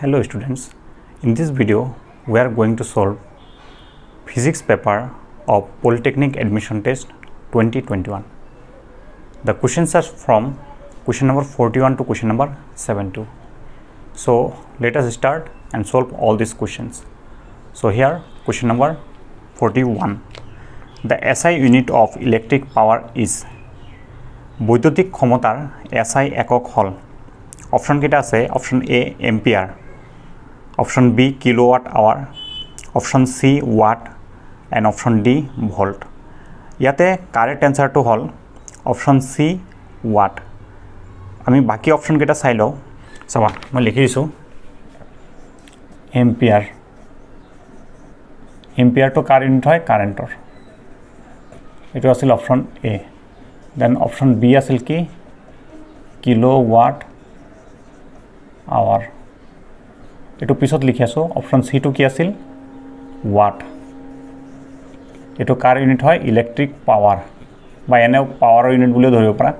Hello students, in this video we are going to solve physics paper of Polytechnic Admission Test 2021. The questions are from question number 41 to question number 72. So let us start and solve all these questions. So here question number 41. The SI unit of electric power is বৈদ্যুতিক ক্ষমতাৰ S I একক হ'ল অপশ্যনকেইটা আছে option A ampere option B kilowatt hour option C watt and option D volt. ইয়াতে correct এনচাৰটো হ'ল option C watt. আমি বাকী অপশ্যনকেইটা চাই লওঁ। চাবা মই লিখি দিছোঁ। এম্পিয়াৰ। এম্পিয়াৰটো কাৰ ইউনিট হয় কাৰেণ্টৰ। এইটো আছিল option A. Then option B আছিল কি? Kilowatt hour. এইটো পিছত লিখি আছোঁ। অপশ্যন চিটো কি আছিল? ৱাট এইটো কাৰ ইউনিট হয়? ইলেক্ট্ৰিক পাৱাৰ বা এনেও পাৱাৰৰ ইউনিট বুলিও ধৰিব পাৰা।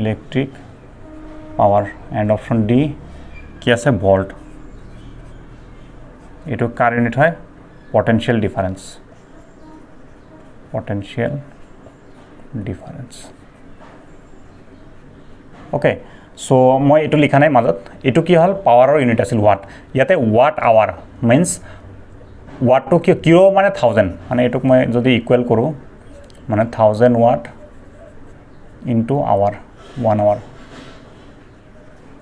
Electric power and option D কি আছে? ভল্ট এইটো কাৰ ইউনিট হয়? Potential difference potential difference okay so মই এইটো লিখা নাই মাজত। এইটো কি হ'ল? পাৱাৰৰ ইউনিট আছিল ৱাট ইয়াতে ৱাট আৱাৰ মিনছ ৱাটটো কি কিয় মানে থাউজেণ্ড মানে এইটোক মই যদি ইকুৱেল কৰোঁ মানে thousand watt into hour one hour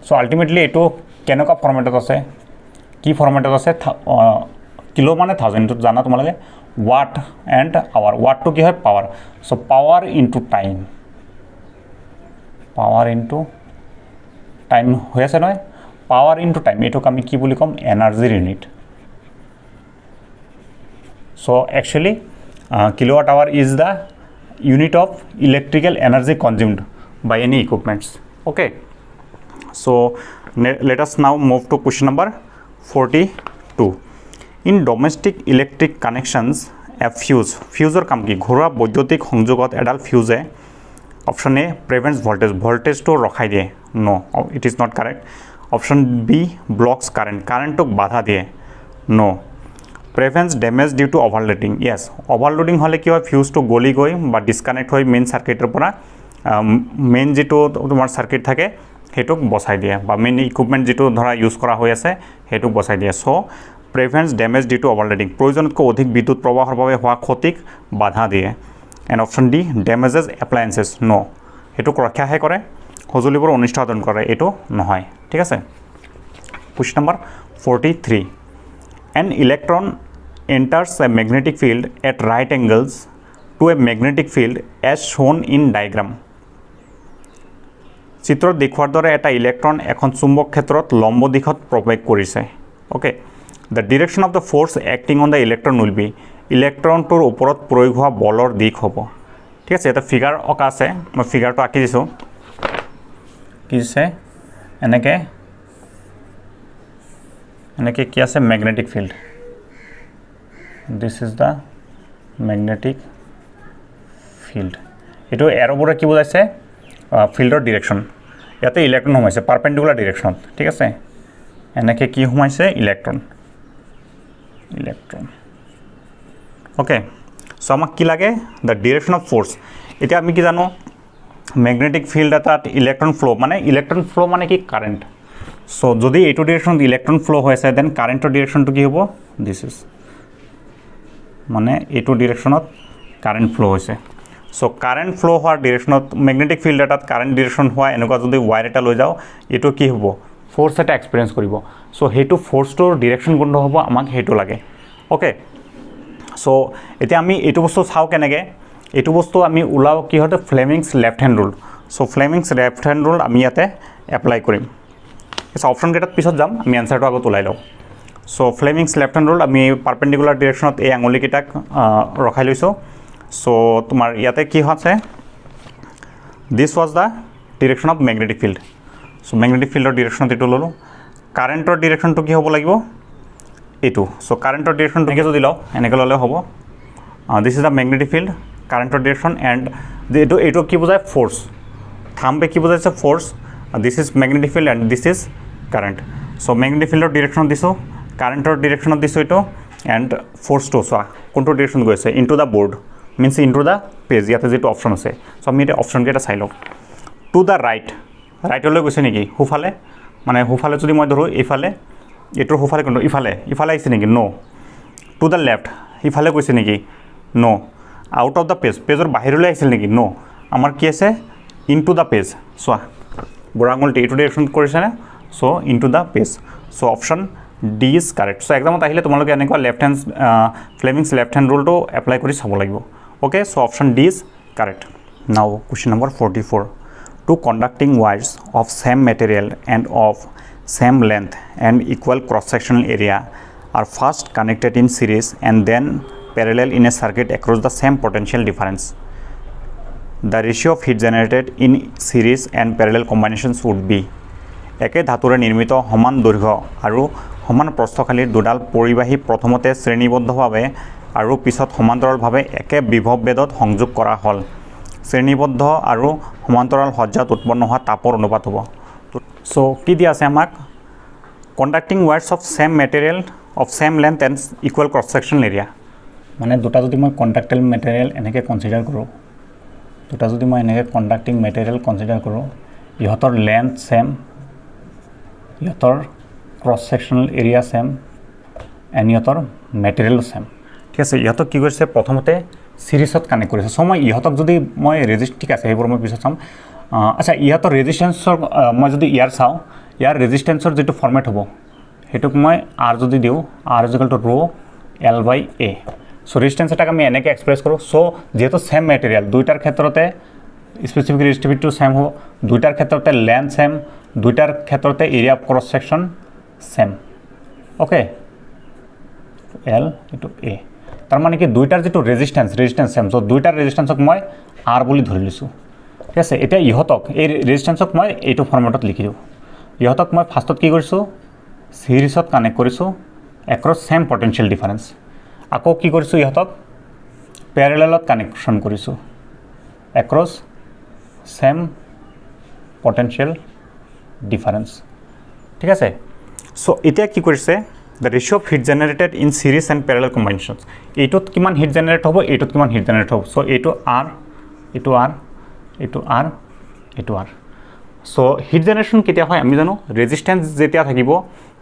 so' ultimately এইটো কেনেকুৱা ফৰ্মেটত আছে? কি ফৰ্মেটত আছে? কিলো মানে থাউজেণ্ডটোত জানা তোমালোকে? ৱাট এণ্ড আৱাৰ ৱাটটো কি হয়? Power so' power into time power into time হৈ আছে নহয়? পাৱাৰ ইনটু টাইম এইটোক আমি কি বুলি ক'ম? এনাৰ্জিৰ unit so' actually kilowatt hour is the unit of electrical energy consumed by any equipments okay so' let us now move to question number forty two in domestic electric connections a fuse ফিউজৰ কাম কি? ঘৰুৱা বৈদ্যুতিক সংযোগত এডাল ফিউজে option A প্ৰেভেণ্টছ voltage ভল্টেজটো ৰখাই দিয়ে no' it is not correct option B blocks current কাৰেণ্টটোক বাধা দিয়ে no' prevents damage due to overloading yes overloading হ'লে কি হয় ফিউজটো গলি গৈ বা ডিছকানেক্ট হৈ মেইন চাৰ্কিটৰ পৰা মেইন যিটো তোমাৰ চাৰ্কিট থাকে সেইটোক বচাই দিয়ে বা মেইন ইকুইপমেণ্ট যিটো ধৰা ইউজ কৰা হৈ আছে সেইটোক বচাই দিয়ে so' prevents damage due to overloading প্ৰয়োজনতকৈ অধিক বিদ্যুৎ প্ৰৱাহৰ বাবে হোৱা ক্ষতিক বাধা দিয়ে and option D damages appliances no' সেইটোক ৰক্ষাহে কৰে সঁজুলিবোৰ অনিষ্ট সাধন কৰে এইটো নহয়। ঠিক আছে? Question number forty three an electron enters a magnetic field at right angles to a magnetic field as shown in diagram চিত্ৰত দেখুওৱাৰ দৰে এটা ইলেক্ট্ৰন এখন চুম্বক ক্ষেত্ৰত লম্ব দিশত প্ৰৱেশ কৰিছে। Okay the direction of the force acting on the electron will be ইলেক্ট্ৰনটোৰ ওপৰত প্ৰয়োগ হোৱা বলৰ দিশ হ'ব। ঠিক আছে এটা ফিগাৰ অঁকা আছে মই ফিগাৰটো আঁকি দিছোঁ। কি দিছে এনেকৈ এনেকৈ কি আছে? Magnetic field this is the magnetic field এইটো এৰ'বোৰে কি বুজাইছে? ফিল্ডৰ ডিৰেকশ্যন ইয়াতে ইলেক্ট্ৰন সোমাইছে পাৰ্পেণ্ডিকুলাৰ ডিৰেকশ্যনত ঠিক আছে? এনেকৈ কি সোমাইছে? ইলেক্ট্ৰন ইলেক্ট্ৰন অ'কে চ' আমাক কি লাগে? দ্য ডিৰেকশ্যন অফ ফ'ৰ্চ এতিয়া আমি কি জানো? মেগনেটিক ফিল্ড এটাত ইলেক্ট্ৰন ফ্ল' মানে ইলেক্ট্ৰন ফ্ল' মানে কি? কাৰেণ্ট চ' যদি এইটো ডিৰেকশ্যনত ইলেক্ট্ৰন ফ্ল' হৈ আছে দেন কাৰেণ্টৰ ডিৰেকশ্যনটো কি হ'ব? দিছ ইজ মানে এইটো ডিৰেকশ্যনত কাৰেণ্ট ফ্ল' হৈছে। চ' কাৰেণ্ট ফ্ল' হোৱাৰ ডিৰেকশ্যনত মেগনেটিক ফিল্ড এটাত কাৰেণ্ট ডিৰেকশ্যন হোৱা এনেকুৱা যদি ৱায়াৰ এটা লৈ যাওঁ এইটো কি হ'ব? ফ'ৰ্চ এটা এক্সপিৰিয়েঞ্চ কৰিব। চ' সেইটো ফ'ৰ্চটোৰ ডিৰেকশ্যন কোনটো হ'ব? আমাক সেইটো লাগে। অ'কে চ' এতিয়া আমি এইটো বস্তু চাওঁ কেনেকৈ? এইটো বস্তু আমি ওলাওঁ কি হয় Fleming's left hand rule so' Fleming's left hand rule আমি ইয়াতে এপ্লাই কৰিম। চ' অপশ্যনকেইটাত পিছত যাম আমি এনচাৰটো আগত ওলাই লওঁ। So' Fleming's left hand rule আমি পাৰ্পেণ্ডিকুলাৰ ডিৰেকশ্যনত এই আঙুলিকেইটাক ৰখাই লৈছোঁ। চ' তোমাৰ ইয়াতে কি আছে? This was the direction of magnetic field so' magnetic ফিল্ডৰ ডিৰেকশ্যনত এইটো ল'লোঁ। কাৰেণ্টৰ ডিৰেকশ্যনটো কি হ'ব লাগিব? এইটো। চ' কাৰেণ্টৰ ডিৰেকশ্যনটো এনেকৈ যদি লওঁ এনেকৈ ল'লেও হ'ব। This is the magnetic field কাৰেণ্টৰ ডিৰেকশ্যন এণ্ড এইটো এইটো কি বুজায়? ফ'ৰ্চ থাম্পে কি বুজাইছে? Force this is magnetic field and this is current so' magnetic ফিল্ডৰ ডিৰেকশ্যনত দিছোঁ কাৰেণ্টৰ ডিৰেকশ্যনত দিছোঁ এইটো এণ্ড ফ'ৰ্চটো চোৱা কোনটো ডিৰেকশ্যন গৈ আছে into the board means into the page ইয়াতে যিটো অপশ্যন আছে। চ' আমি এতিয়া অপশ্যনকেইটা চাই লওঁ। টু দ্য ৰাইট ৰাইটলৈ গৈছে নেকি? সোঁফালে? মানে সোঁফালে যদি মই ধৰোঁ এইফালে এইটোৰ সোঁফালে কোনটো ইফালে ইফালে আহিছে নেকি? ন' টু দ্য লেফ্ট সিফালে গৈছে নেকি? No' out of the page পেজৰ বাহিৰলৈ আহিছিল নেকি? ন' আমাৰ কি আছে? ইন টু দ্য পেজ চোৱা বুঢ়া আঙুলটি এইটো ডিৰেকশ্যন কৰিছেনে? So' into the page so' option D is correct so' এক্সামত আহিলে তোমালোকে এনেকুৱা left hand Fleming's left hand ৰুলটো apply কৰি চাব লাগিব। Okay so' option D is correct now question number forty four two conducting wires of same material and of length and equal cross sectional area are first connected in series and then parallel in a circuit across the same potential difference. The ratio of heat generated in series and parallel combinations would be একে ধাতুৰে নিৰ্মিত সমান দৈৰ্ঘ্য আৰু সমান প্ৰস্থশালীৰ দুডাল পৰিবাহী প্ৰথমতে শ্ৰেণীবদ্ধভাৱে আৰু পিছত সমান্তৰালভাৱে একে বিভৱ বেদত সংযোগ কৰা হ'ল শ্ৰেণীবদ্ধ আৰু সমান্তৰাল সজ্জাত উৎপন্ন হোৱা তাপৰ অনুপাত হ'ব চ' কি দিয়া আছে আমাক conducting wires of same material of same length and equal cross sectional area মানে দুটা যদি মই কণ্ডাক্টেল মেটেৰিয়েল এনেকৈ কনচিডাৰ কৰোঁ দুটা যদি মই এনেকৈ কণ্ডাক্টিং মেটেৰিয়েল কনচিডাৰ কৰোঁ ইহঁতৰ লেন্থ ছেম ইহঁতৰ cross sectional area same and ইহঁতৰ মেটেৰিয়েলো ছেম ঠিক আছে ইহঁতক কি কৰিছে? প্ৰথমতে চিৰিজত কানেক্ট কৰিছে। চ' মই ইহঁতক যদি মই ৰেজিষ্ট ঠিক আছে সেইবোৰ মই পিছত চাম। আচ্ছা ইহঁতৰ ৰেজিষ্টেঞ্চৰ মই যদি ইয়াৰ চাওঁ ইয়াৰ ৰেজিষ্টেঞ্চৰ যিটো ফৰ্মেট হ'ব সেইটোক মই আৰ যদি দিওঁ R equal to rho' L by A so' resistance এটাক আমি এনেকৈ এক্সপ্ৰেছ কৰোঁ। চ' যিহেতু ছেম মেটেৰিয়েল দুইটাৰ ক্ষেত্ৰতে স্পেচিফিক ৰেজিষ্টিভিটিটো ছেম হ'ব দুইটাৰ ক্ষেত্ৰতে লেন্থ ছেম দুইটাৰ ক্ষেত্ৰতে area of cross section same okay L এইটো এ তাৰমানে কি দুইটাৰ যিটো ৰেজিষ্টেঞ্চ ৰেজিষ্টেঞ্চ ছেম চ' দুইটাৰ ৰেজিষ্টেঞ্চক মই আৰ বুলি ধৰি লৈছোঁ। ঠিক আছে এতিয়া ইহঁতক এই ৰেজিষ্টেঞ্চক মই এইটো ফৰ্মেটত লিখি দিওঁ। ইহঁতক মই ফাৰ্ষ্টত কি কৰিছোঁ? চিৰিজত কানেক্ট কৰিছোঁ এক্ৰছ ছেম পটেঞ্চিয়েল ডিফাৰেঞ্চ আকৌ কি কৰিছোঁ ইহঁতক? পেৰেলেলত কানেকশ্যন কৰিছোঁ। এক্ৰছ ছেম পটেঞ্চিয়েল ডিফাৰেঞ্চ ঠিক আছে? চ' এতিয়া কি কৰিছে? The ratio' of heat generated in series and parallel combinations এইটোত কিমান হিট জেনেৰেট হ'ব? এইটোত কিমান হিট জেনেৰেট হ'ব? চ' এইটো আৰ এইটো আৰ এইটো আৰ এইটো আৰ। চ' হিট জেনেৰেশ্যন কেতিয়া হয় আমি জানো? ৰেজিষ্টেঞ্চ যেতিয়া থাকিব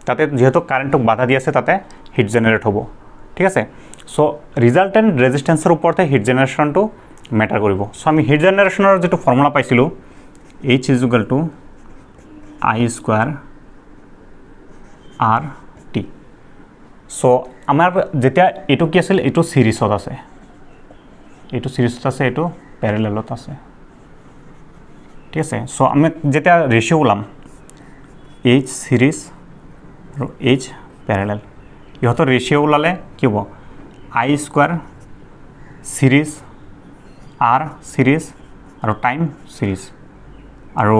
তাতে যিহেতু কাৰেণ্টক বাধা দি আছে তাতে হিট জেনেৰেট হ'ব। ঠিক আছে? চ' ৰিজাল্টেণ্ট ৰেজিষ্টেঞ্চৰ ওপৰতে হিট জেনেৰেশ্যনটো মেটাৰ কৰিব। চ' আমি হিট জেনেৰেশ্যনৰ যিটো ফৰ্মুলা পাইছিলোঁ H equal to I square R T so' আমাৰ যেতিয়া এইটো কি আছিল? এইটো চিৰিজত আছে। এইটো চিৰিজত আছে এইটো পেৰেলেলত আছে। ঠিক আছে? চ' আমি যেতিয়া ৰেচিঅ' ওলাম এইচ চিৰিজ আৰু এইচ পেৰেলেল ইহঁতৰ ৰেচিঅ' ওলালে কি হ'ব? I square series R series আৰু টাইম চিৰিজ আৰু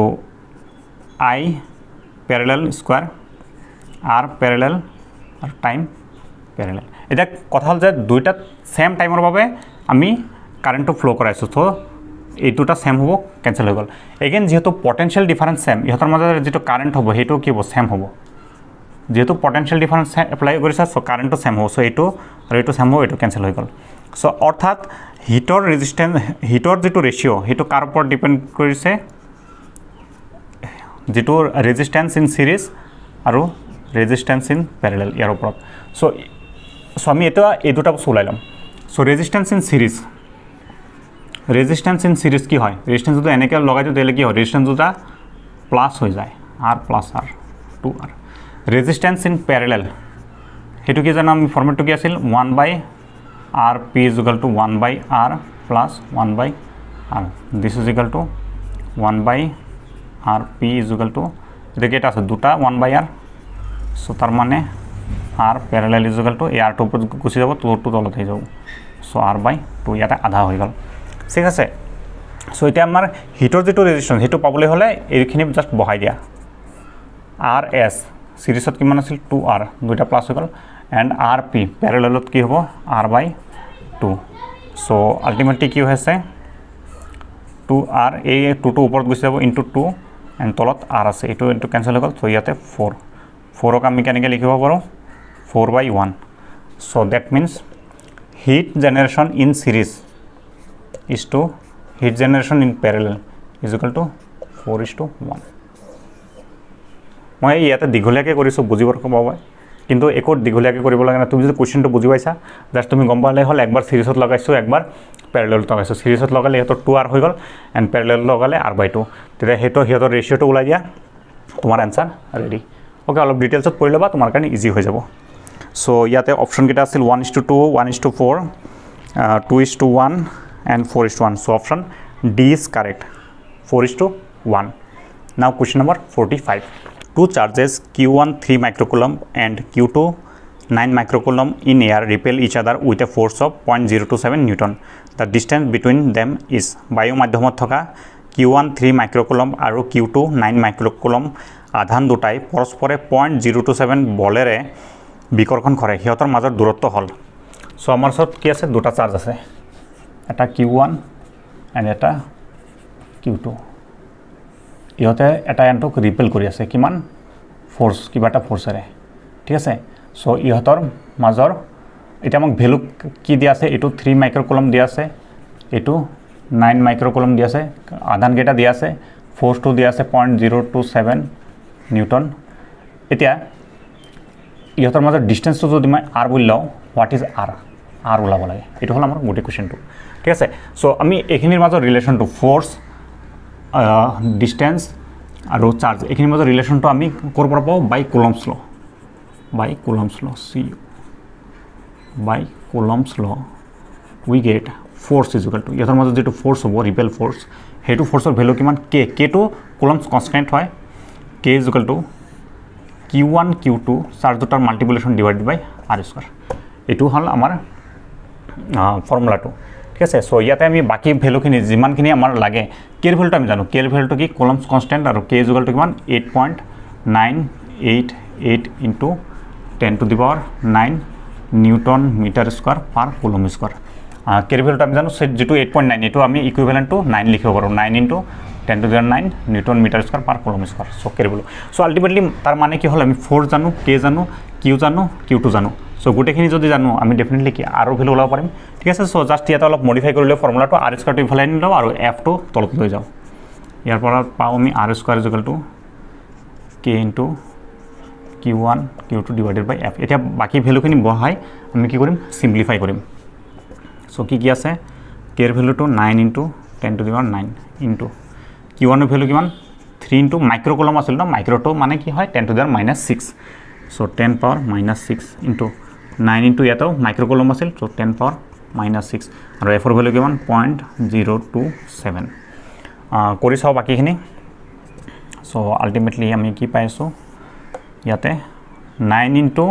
I parallel square R parallel আৰু টাইম পেৰেলেল এতিয়া কথা হ'ল যে দুইটাত ছেম টাইমৰ বাবে আমি কাৰেণ্টটো ফ্ল' কৰাইছোঁ। চ' এই দুটা ছেম হ'ব কেঞ্চেল হৈ গ'ল। এগেইন যিহেতু পটেঞ্চিয়েল ডিফাৰেঞ্চ ছেম ইহঁতৰ মাজত যিটো কাৰেণ্ট হ'ব সেইটো কি হ'ব? ছেম হ'ব। যিহেতু পটেঞ্চিয়েল ডিফাৰেঞ্চ এপ্লাই কৰিছে চ' কাৰেণ্টটো ছেম হ'ব। চ' এইটো আৰু এইটো ছেম হ'ব এইটো কেঞ্চেল হৈ গ'ল। চ' অৰ্থাৎ হিটৰ ৰেজিষ্টেঞ্চ হিটৰ যিটো ৰেচিঅ' সেইটো কাৰ ওপৰত ডিপেণ্ড কৰিছে? যিটো ৰেজিষ্টেঞ্চ ইন চিৰিজ আৰু ৰেজিষ্টেঞ্চ ইন পেৰেলেল ইয়াৰ ওপৰত। চ' চ' আমি এতিয়া এই দুটা বস্তু ওলাই ল'ম। So' resistance in series resistance in series কি হয়? ৰেজিষ্টেঞ্চ যদি এনেকৈ লগাই দিওঁ তেতিয়াহ'লে কি হয়? ৰেজিষ্টেঞ্চ দুটা প্লাছ হৈ যায়। R plus R two R resistance in parallel সেইটো কি জানো আমি ফৰ্মেটটো কি আছিল? One by R P is equal to one by R plus one by R this is equal to one by R P is equal to এতিয়া কেইটা আছে? দুটা ওৱান বাই আৰ চ' তাৰমানে R parallel is equal to এই আৰটোৰ ওপৰত গুচি যাব তোৰটো তলত হৈ যাব। চ' আৰ বাই টু ইয়াতে আধা হৈ গ'ল। ঠিক আছে? চ' এতিয়া আমাৰ হিটৰ যিটো ৰেজিষ্টেঞ্চ সেইটো পাবলৈ হ'লে এইখিনি জাষ্ট বহাই দিয়া। আৰ এছ চিৰিজত কিমান আছিল? টু আৰ দুইটা প্লাছ হৈ গ'ল। এণ্ড আৰ পি পেৰেলেলত কি হ'ব? R by two so' ultimately কি হৈ আছে? টু আৰ এই টুটো ওপৰত গুচি যাব ইনটু টু এণ্ড তলত আৰ আছে। এইটো এইটো কেঞ্চেল হৈ গ'ল। চ' ইয়াতে ফ'ৰ ফ'ৰক আমি কেনেকৈ লিখিব পাৰোঁ? Four by one so' that means heat generation in series is to heat generation in parallel is equal to four is to one মই ইয়াতে দীঘলীয়াকৈ কৰিছোঁ বুজিবৰ বাবে কিন্তু একো দীঘলীয়াকৈ কৰিব লাগে নাই তুমি যদি কুৱেশ্যনটো বুজি পাইছা জাষ্ট তুমি গম পালে হ'ল একবাৰ চিৰিজত লগাইছোঁ একবাৰ পেৰেলেলত লগাইছোঁ। চিৰিজত লগালে সিহঁতৰ টু আৰ হৈ গ'ল এণ্ড পেৰেলেলত লগালে আৰ বাই টু তেতিয়া সেইটো সিহঁতৰ ৰেচিঅ'টো ওলাই দিয়া। তোমাৰ এনচাৰ ৰেডি অ'কে অলপ ডিটেইলছত পঢ়ি ল'বা তোমাৰ কাৰণে ইজি হৈ যাব। চ' ইয়াতে অপশ্যনকেইটা আছিল one is to two one is to four two is to one four is to one so' option D is correct four is to one now question number forty five two charges q1 3 microcoulomb and q2 9 microcoulomb in air repel each other with a force of 0.027 newton the distance between them is থকা q1 3 microcoulomb আৰু q2 9 microcoulomb point zero' two seven বলেৰে বিকৰ্ষণ কৰে সিহঁতৰ মাজত দূৰত্ব হ'ল চ' আমাৰ ওচৰত কি আছে দুটা চাৰ্জ আছে এটা কিউ ওৱান এণ্ড এটা কিউ টু ইহঁতে এটা এণ্টক ৰিপেল কৰি আছে। কিমান? ফ'ৰ্চ কিবা এটা ফ'ৰ্চেৰে ঠিক আছে? চ' ইহঁতৰ মাজৰ এতিয়া আমাক ভেলু কি দিয়া আছে? এইটো থ্ৰী মাইক্ৰ'কলম দিয়া আছে। এইটো নাইন মাইক্ৰ'কলম দিয়া আছে। আধানকেইটা দিয়া আছে। ফ'ৰ্চটো দিয়া আছে point zero' two seven newton এতিয়া ইহঁতৰ মাজৰ ডিষ্টেঞ্চটো যদি মই আৰ বুলি লওঁ হোৱাট ইজ আৰ আৰ ওলাব লাগে। এইটো হ'ল আমাৰ গোটেই কুৱেশ্যনটো ঠিক আছে? চ' আমি এইখিনিৰ মাজৰ ৰিলেশ্যনটো ফ'ৰ্চ ডিষ্টেঞ্চ আৰু চাৰ্জ এইখিনিৰ মাজৰ ৰিলেশ্যনটো আমি ক'ৰ পৰা পাওঁ? বাই কোলমছ ল' বাই কোলমছ ল' see by Coulomb's law' we get force equal to ইহঁতৰ মাজত যিটো ফ'ৰ্চ হ'ব ৰিপেল ফ'ৰ্চ সেইটো ফ'ৰ্চৰ ভেলু কিমান? কে কেটো কোলমছ কনষ্টেণ্ট হয়। K equal to Q one Q two charge দুটাৰ multiplication divide by R square এইটো হ'ল আমাৰ ফৰ্মুলাটো ঠিক আছে চ' ইয়াতে আমি বাকী ভেলুখিনি যিমানখিনি আমাৰ লাগে কেৰ ভেলুটো আমি জানো? কেৰ ভেলুটো কি? কলমছ কনষ্টেণ্ট আৰু কে জুগলটো কিমান? Eight point nine eight eight into ten to the power nine newton metre square per coulomb square কেৰ ভেলুটো আমি জানো? যিটো এইট পইণ্ট নাইন এইটো আমি ইকুইভেলেণ্ট টু নাইন লিখিব পাৰোঁ। Nine into ten to power nine newton metre square per coulomb square so' কেৰ ভেলু। চ' আল্টিমেটলি তাৰ মানে কি হ'ল? আমি ফ'ৰ জানো কে জানো কিউ জানো কিউ টু জানো। চ' গোটেইখিনি যদি জানো আমি ডেফিনেটলি কি আৰু ভেলু ওলাব পাৰিম? ঠিক আছে চ' জাষ্ট ইয়াতে অলপ মডিফাই কৰি লৈ ফৰ্মুলাটো আৰ স্কোৱাৰটো ইফালে আনি লওঁ আৰু এফটো তলত লৈ যাওঁ। ইয়াৰ পৰা পাওঁ আমি R square equal to K into Q one Q two divided by F এতিয়া বাকী ভেলুখিনি বহাই আমি কি কৰিম? চিম্প্লিফাই কৰিম। চ' কি কি আছে? কেৰ ভেলুটো nine into ten to the power nine into Q ওৱানৰ ভেলু কিমান? থ্ৰী ইনটু মাইক্ৰ'কলম আছিল ন? মাইক্ৰ'টো মানে কি হয়? Ten to the power minus six so' ten power minus six into nine into ইয়াতেও মাইক্ৰ'কলম আছিল so' ten power minus six আৰু এফৰ ভেলু কিমান? পইণ্ট জিৰ' টু ছেভেন কৰি চাওঁ বাকীখিনি। চ' আল্টিমেটলি আমি কি পাই আছোঁ? ইয়াতে nine into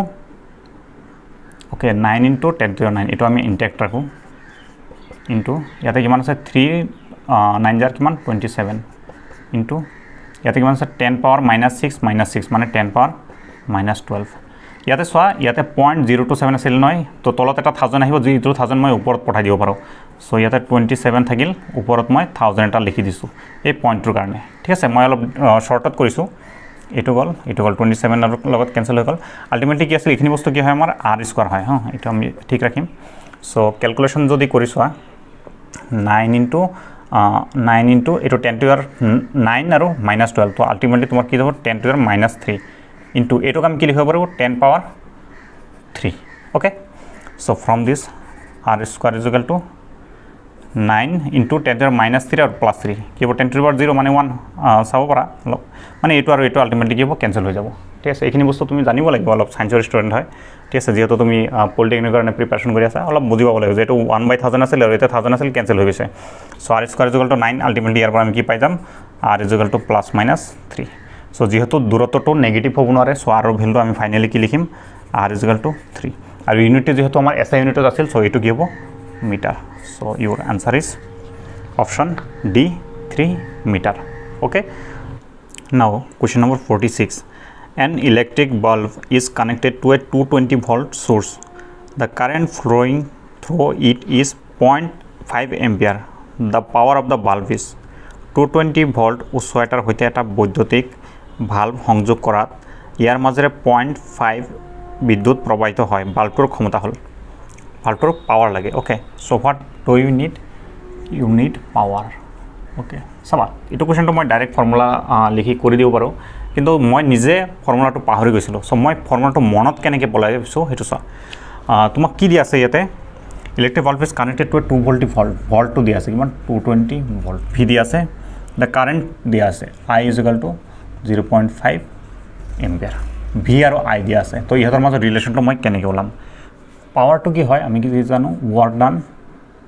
okay nine into ten to nine এইটো আমি ইনটেক্ট ৰাখোঁ। ইনটু ইয়াতে কিমান আছে? থ্ৰী নাইন জাৰ কিমান? টুৱেণ্টি ছেভেন ইনটু ইয়াতে কিমান আছে? Ten power minus six minus six মানে টেন পাৱাৰ মাইনাছ টুৱেল্ভ ইয়াতে চোৱা ইয়াতে পইণ্ট জিৰ' টু ছেভেন আছিল নহয় তো তলত এটা থাউজেণ্ড আহিব যিটো থাউজেণ্ড মই ওপৰত পঠাই দিব পাৰোঁ। চ' ইয়াতে টুৱেণ্টি ছেভেন থাকিল ওপৰত মই থাউজেণ্ড এটা লিখি দিছোঁ এই পইণ্টটোৰ কাৰণে। ঠিক আছে মই অলপ শ্বৰ্টত কৰিছোঁ। এইটো গ'ল এইটো গ'ল টুৱেণ্টি ছেভেনৰ লগত কেঞ্চেল হৈ গ'ল। আল্টিমেটলি কি আছিল এইখিনি বস্তু কি হয় আমাৰ আৰ স্কোৱাৰ হয় হা এইটো আমি ঠিক ৰাখিম। চ' কেলকুলেশ্যন যদি কৰি চোৱা নাইন ইনটু নাইন ইনটু এইটো টেন টু ইয়াৰ নাইন আৰু মাইনাছ টুৱেল্ভ তো আল্টিমেটলি তোমাৰ কি যাব টেন টু ইয়াৰ মাইনাছ থ্ৰী ইনটু এইটোক আমি কি লিখিব পাৰোঁ ten power three okay so from this R square equal to nine into ten two minus three আৰু প্লাছ থ্ৰী কি হ'ব টেন টু পাৱাৰ জিৰ' মানে ওৱান চাব পাৰা অলপ মানে এইটো আৰু এইটো আল্টিমেটলি কি হ'ব কেঞ্চেল হৈ যাব ঠিক আছে এইখিনি বস্তু তুমি জানিব লাগিব অলপ ছায়েন্সৰ ষ্টুডেণ্ট হয় ঠিক আছে যিহেতু তুমি পলিটেকনিকৰ কাৰণে প্ৰিপাৰেশ্যন কৰি আছা অলপ বুজি পাব লাগিব যিহেতু ওৱান বাই থাউজেণ্ড আছিল আৰু এতিয়া থাউজেণ্ড আছিল কেঞ্চেল হৈ গৈছে so' R square equal to nine ultimately ইয়াৰ পৰা আমি কি পাই যাম R equal to plus minus three so' যিহেতু দূৰত্বটো নেগেটিভ হ'ব নোৱাৰে চ' আৰৰ ভেলুটো আমি ফাইনেলি কি লিখিম? আৰ ইজুকেল টু থ্ৰী আৰু ইউনিটটো যিহেতু আমাৰ এছ আই ইউনিটত আছিল চ' এইটো কি হ'ব? Metre so' your answer is option D three metre okay now question number forty six an electric bulb is connected to a 220 volt source. The current flowing through it is 0.5 ampere. The power of the bulb is 220 volt উচ্চ এটাৰ সৈতে এটা বৈদ্যুতিক valve সংযোগ কৰাত ইয়াৰ মাজেৰে point five বিদ্যুৎ প্ৰবাহিত হয় বাল্বটোৰ ক্ষমতা হ'ল বাল্বটোৰ পাৱাৰ লাগে okay so' what do you need you need power okay চাবা এইটো কুৱেশ্যনটো মই ডাইৰেক্ট ফৰ্মুলা লিখি কৰি দিব পাৰোঁ কিন্তু মই নিজে ফৰ্মুলাটো পাহৰি গৈছিলোঁ চ' মই ফৰ্মুলাটো মনত কেনেকৈ পলাই সেইটো চোৱা তোমাক কি দিয়া আছে ইয়াতে? Electric bulb is connected to two volt volt ভল্টটো দিয়া আছে কিমান? টু টুৱেণ্টি ভল্ট ভি দিয়া আছে দ্য কাৰেণ্ট দিয়া আছে I equal to zero' point five ampere V আৰু আই দিয়া আছে। তো ইহঁতৰ মাজত ৰিলেশ্যনটো মই কেনেকৈ ওলাম? পাৱাৰটো কি হয়? আমি কি জানো work done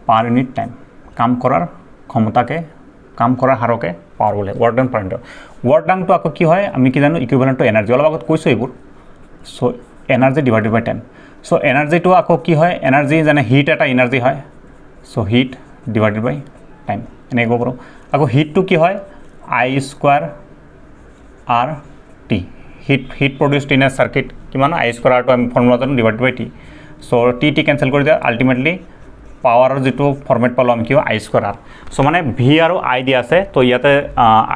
per unit time কাম কৰাৰ ক্ষমতাকে কাম কৰাৰ হাৰকে পাৱাৰ বোলে work done per unit work ডানটো আকৌ কি হয়? আমি কি জানো ইকুইভেলেণ্ট টু এনাৰ্জি অলপ আগত কৈছোঁ এইবোৰ। So' energy divided by ten so' এনাৰ্জিটো আকৌ কি হয়? এনাৰ্জি যেনে হিট এটা এনাৰ্জি হয়। So' heat divided by time এনেকৈ ক'ব পাৰোঁ। আকৌ হিটটো কি হয়? I square R T heat heat produced in a circuit কিমান? আই স্কুৱাৰ আৰটো আমি ফৰ্মুলা জানো divided by T so' T T cancel কৰি দিয়ে। আল্টিমেটলি পাৱাৰৰ যিটো ফৰ্মেট পালোঁ আমি কি আই স্কুৱাৰ আৰ চ' মানে ভি আৰু আই দিয়া আছে। তো ইয়াতে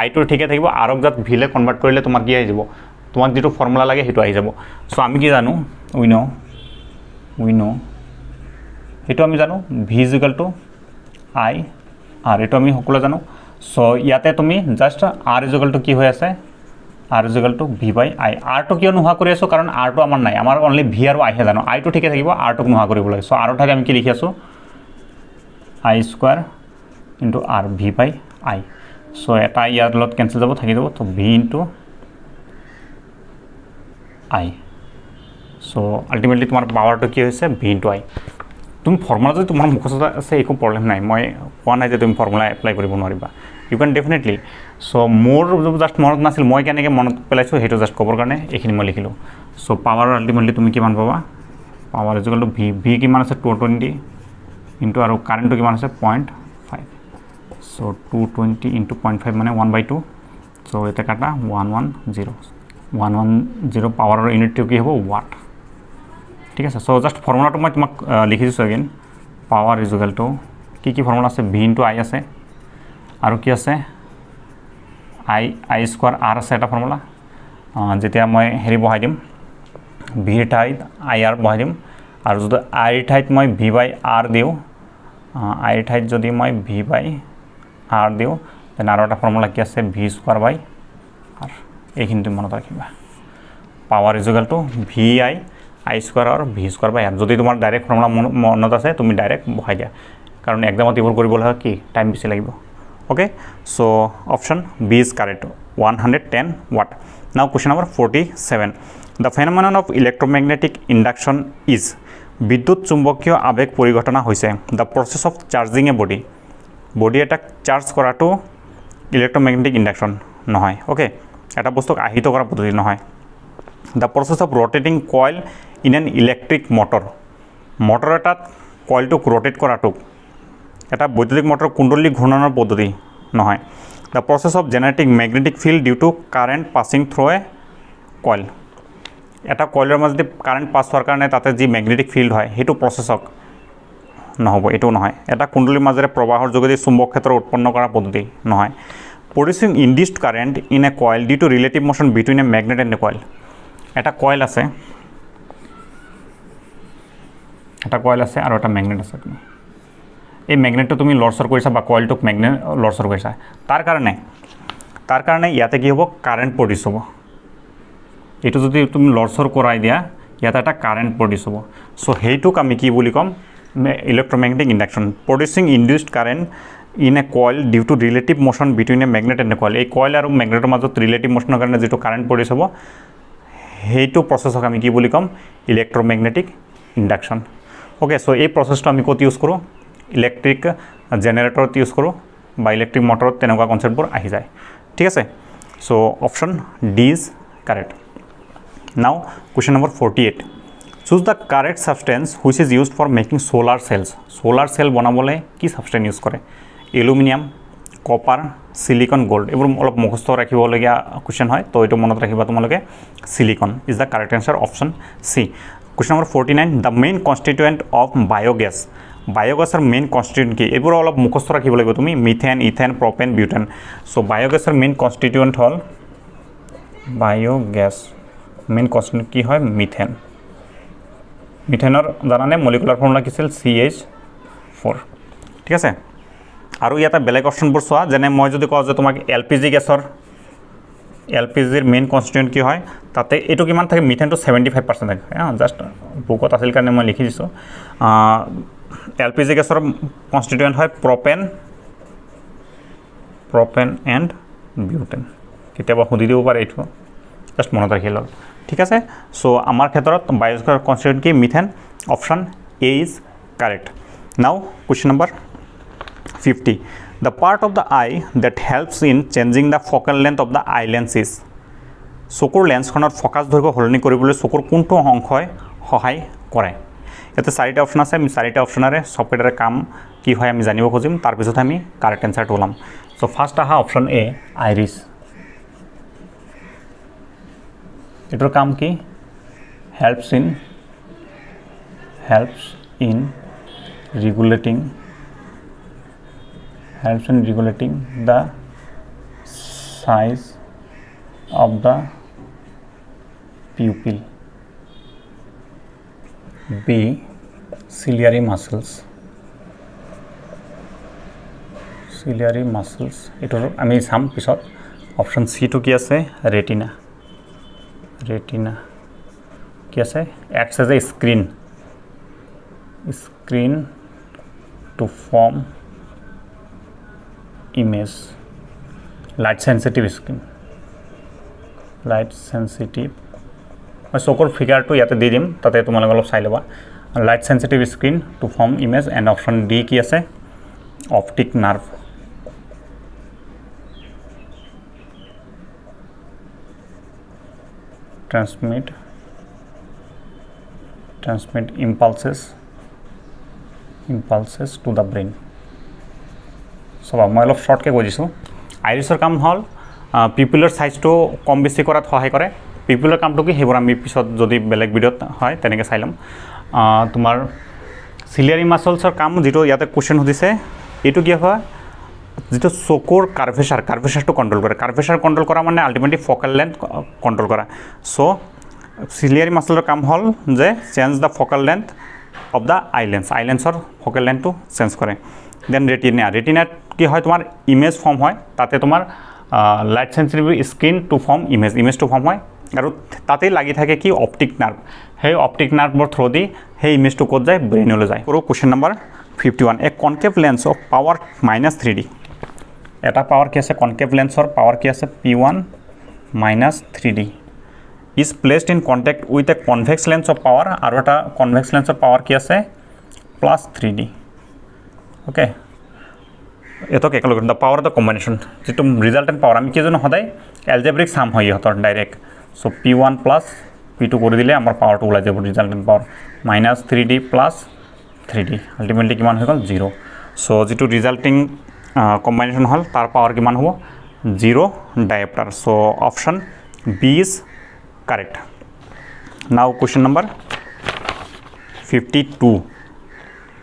আইটো ঠিকে থাকিব। আৰক যাত ভিলে কনভাৰ্ট কৰিলে তোমাৰ কি আহি যাব? তোমাক যিটো ফৰ্মুলা লাগে সেইটো আহি যাব। চ' আমি কি জানো? উইন' উইন' সেইটো আমি জানো। V equal to I R এইটো আমি সকলোৱে জানো। চ' ইয়াতে তুমি জাষ্ট আৰ ইজিকেল কি হৈ আছে? R equal to V by I আৰটো কিয় নোহোৱা কৰি আছোঁ? কাৰণ আৰটো আমাৰ নাই। আমাৰ অনলি ভি আৰু আইহে জানো। আইটো ঠিকে থাকিব আৰটোক নোহোৱা কৰিব লাগে। চ' আৰৰ ঠাইত আমি কি লিখি আছোঁ? I square into R V by I so' এটা ইয়াৰ লগত কেঞ্চেল যাব থাকি যাব। তো V into I so' ultimately তোমাৰ পাৱাৰটো কি হৈছে? ভি ইনটু আই তুমি ফৰ্মুলা যদি তোমাৰ মুখস্থ আছে একো প্ৰব্লেম নাই। মই কোৱা নাই যে তুমি ফৰ্মুলা এপ্লাই কৰিব নোৱাৰিবা। ইউ কেন ডেফিনেটলি চ' মোৰ জাষ্ট মনত নাছিল মই কেনেকৈ মনত পেলাইছোঁ সেইটো জাষ্ট ক'বৰ কাৰণে এইখিনি মই লিখিলোঁ। চ' পাৱাৰ আল্টিমেটলি তুমি কিমান পাবা? পাৱাৰ ইজিকেলটো ভি ভি কিমান আছে? টু টুৱেণ্টি ইনটু আৰু কাৰেণ্টটো কিমান আছে? Point five so' two twenty into point five মানে ওৱান বাই টু চ' ইয়াতে কাটা one one zero' one one zero' পাৱাৰৰ ইউনিটটো কি হ'ব? ৱাট ঠিক আছে? চ' জাষ্ট ফৰ্মুলাটো মই তোমাক লিখি দিছোঁ এগেইন পাৱাৰ ইজুগেলটো কি কি ফৰ্মুলা আছে? ভি ইনটু আই আছে। আৰু কি আছে? আই আই স্কোৱাৰ আৰ আছে এটা ফৰ্মুলা যেতিয়া মই হেৰি বহাই দিম ভিৰ ঠাইত আই আৰ বহাই দিম আৰু যদি আইৰ ঠাইত মই ভি বাই আৰ দিওঁ আইৰ ঠাইত যদি মই ভি বাই আৰ দিওঁ তেনে আৰু এটা ফৰ্মুলা কি আছে? ভি স্কোৱাৰ বাই আৰ এইখিনি তুমি মনত ৰাখিবা। পাৱাৰ ইজুগেলটো ভি আই আই আৰু ভি স্কোৱাৰ বাই আৰ যদি তোমাৰ ডাইৰেক্ট ফৰ্মুলা মনত আছে তুমি ডাইৰেক্ট বহাই দিয়া। কাৰণ এক্সামত এইবোৰ কৰিবলৈ হ'লে কি? টাইম বেছি লাগিব। B is correct one hundred ten watt now question number forty seven the phenomenon of electromagnetic induction is বিদ্যুৎ চুম্বকীয় আৱেগ পৰিঘটনা হৈছে। The process of charging a body body attack charge কৰাটো ইলেক্ট্ৰমেগনেটিক ইণ্ডাকশ্যন নহয়। অ'কে এটা বস্তুক আহিত কৰা পদ্ধতি নহয়। The process of rotating coil in an electric motor motor এটাত কইলটোক ৰটেট কৰাটোক এটা বৈদ্যুতিক মটৰ কুণ্ডলী ঘূৰ্ণনৰ পদ্ধতি নহয়। The process of generating magnetic field due to current passing through a coil এটা কইলৰ মাজতে কাৰেণ্ট পাছ হোৱাৰ কাৰণে তাতে যি মেগনেটিক ফিল্ড হয় সেইটো প্ৰচেছক নহ'ব এইটো নহয়। এটা কুণ্ডলীৰ মাজেৰে প্ৰবাহৰ যোগেদি চুম্বক ক্ষেত্ৰ উৎপন্ন কৰা পদ্ধতি নহয়। Producing induced current in a coil due to relative motion between a magnet and a coil এটা কইল আছে। এটা কইল আছে আৰু এটা মেগনেট আছে। এই মেগনেটটো তুমি লৰচৰ কৰিছা বা কইলটোক মেগনেট লৰচৰ কৰিছা। তাৰ কাৰণে তাৰ কাৰণে ইয়াতে কি হ'ব? কাৰেণ্ট প্ৰডিউচ হ'ব। এইটো যদি তুমি লৰচৰ কৰাই দিয়া ইয়াতে এটা কাৰেণ্ট প্ৰডিউচ হ'ব। চ' সেইটোক আমি কি বুলি ক'ম? Electromagnetic induction producing induced current in a coil due to relative motion between a magnet and a coil এই কইল আৰু মেগনেটৰ মাজত ৰিলেটিভ মোশ্যনৰ কাৰণে যিটো কাৰেণ্ট প্ৰডিউচ হ'ব সেইটো প্ৰচেছক আমি কি বুলি ক'ম? ইলেক্ট্ৰমেগনেটিক ইণ্ডাকশ্যন অ'কে চ' এই প্ৰচেছটো আমি ক'ত ইউজ কৰোঁ? ইলেক্ট্ৰিক জেনেৰেটৰত ইউজ কৰোঁ বা ইলেক্ট্ৰিক মটৰত তেনেকুৱা কনচেপ্টবোৰ আহি যায়। ঠিক আছে? So' option D is correct now question number forty eight choose the correct substance which is use for making solar cells solar cell বনাবলৈ কি ছাবষ্টেঞ্চ ইউজ কৰে? এলুমিনিয়াম কপাৰ চিলিকন গ'ল্ড এইবোৰ অলপ মুখস্থ ৰাখিবলগীয়া কুৱেশ্যন হয় তো এইটো মনত ৰাখিবা তোমালোকে। Silicon is the correct answer option C question number forty nine the main constituent of biogas বায়'গেছৰ main constituent কি? এইবোৰ অলপ মুখস্থ ৰাখিব লাগিব তুমি। Methane ethane propane butane so' বায়'গেছৰ main constituent হ'ল বায়'গেছ মেইন কনষ্টেণ্ট কি হয়? মিথেন মিথেনৰ জানানে? মলিকুলাৰ ফৰ্মুলা কি আছিল? চি এইচ ফ'ৰ ঠিক আছে? আৰু ইয়াতে বেলেগ অপশ্যনবোৰ চোৱা। যেনে মই যদি কওঁ যে তোমাক এল পি জি গেছৰ এল পি জিৰ মেইন কনষ্টিটিউণ্ট কি হয়? তাতে এইটো কিমান থাকে? মিথেনটো ছেভেণ্টি ফাইভ পাৰ্চেণ্ট থাকে। জাষ্ট বুকত আছিল কাৰণে মই লিখি দিছোঁ। এল পি জি গেছৰ কনষ্টিটিউৱেণ্ট হয় প্ৰপেন প্ৰপেন এণ্ড বিউটেন কেতিয়াবা সুধি দিব পাৰে এইটো। জাষ্ট মনত ৰাখি লওক। ঠিক আছে? চ' আমাৰ ক্ষেত্ৰত বায়'স্কাৰ কনষ্টিটিউণ্ট কি? Methane option A is correct now question number fifty the part of the eye that helps in changing the focal length of the eye lens is চকুৰ লেন্সখনত ফকাছ দৈৰ্ঘ্য সলনি কৰিবলৈ চকুৰ কোনটো অংশই সহায় কৰে? ইয়াতে চাৰিটা অপশ্যন আছে আমি চাৰিটা অপশ্যনেৰে চবকেইটাৰে কাম কি হয় আমি জানিব খুজিম। তাৰপিছত আমি কাৰেক্ট এনচাৰটো ওলাম। চ' ফাৰ্ষ্ট আহা অপশ্যন এ আইৰিছ এইটোৰ কাম কি? Helps in helps in regulating helps in regulating the size of the pupil. B ciliary muscles ciliary muscles এটোৰ আমি চাম পিছত অপশ্যন চিটো কি আছে ৰেটিনা ৰেটিনা কি আছে acts as a screen screen to form image light sensitive skin light sensitive মই চকুৰ ফিগাৰটো ইয়াতে দি দিম তাতে তোমালোকে অলপ চাই ল'বা। Light sensitive screen to form image and option D কি আছে? Optic nerve transmit transmit impulses impulses to the brain চাবা মই অলপ শ্বৰ্টকৈ কৈ দিছোঁ। আইৰিছৰ কাম হ'ল পিপুলৰ চাইজটো কম বেছি কৰাত সহায় কৰে। পিপুলৰ কামটো কি? সেইবোৰ আমি পিছত যদি বেলেগ ভিডিঅ'ত হয় তেনেকৈ চাই ল'ম। তোমাৰ চিলিয়াৰী মাছলছৰ কাম যিটো ইয়াতে কুৱেশ্যন সুধিছে এইটো কি হয়? যিটো চকুৰ কাৰ্ভেচাৰ কাৰ্ভেচাৰটো কণ্ট্ৰল কৰে। কাৰ্ভেচাৰ কণ্ট্ৰল কৰা মানে আল্টিমেটলি ফকেল লেন্থ কণ্ট্ৰল কৰা। চ' চিলিয়াৰী মাছলৰ কাম হ'ল যে change the focal length of the eye lens আইলেন্সৰ focal লেন্থটো চেঞ্জ কৰে। দেন ৰেটিনা ৰেটিনাত কি হয়? তোমাৰ ইমেজ ফৰ্ম হয়। তাতে তোমাৰ light sensitive screen to form image ইমেজটো form হয়। আৰু তাতেই লাগি থাকে কি অপটিক নাৰ্ভ সেই অপটিক নাৰ্ভৰ থ্ৰুদি সেই ইমেজটো ক'ত যায়? ব্ৰেইনলৈ যায়। আৰু question number fifty one a concave lens of power minus three D এটা পাৱাৰ কি আছে? কনকেভ লেন্সৰ পাৱাৰ কি আছে? P one minus three D is placed in contact with a convex lens of power আৰু এটা কনভেক্স লেন্সৰ পাৱাৰ কি আছে? প্লাছ থ্ৰী ডি অ'কে ইহঁতক একেলগে দ্য পাৱাৰ দ্য কম্বিনেশ্যন যিটো ৰিজাল্টেণ্ট পাৱাৰ আমি কি জানো সদায়? এলজেব্ৰিক চাম হয় ইহঁতৰ direct so' P one plus P two কৰি দিলে আমাৰ পাৱাৰটো ওলাই যাব resultant power minus three D plus three D ultimately কিমান হৈ গ'ল? জিৰ' চ' যিটো ৰিজাল্টিং কম্বিনেশ্যন হ'ল তাৰ পাৱাৰ কিমান হ'ব? Zero' dioptre so' option B is correct now question number fifty two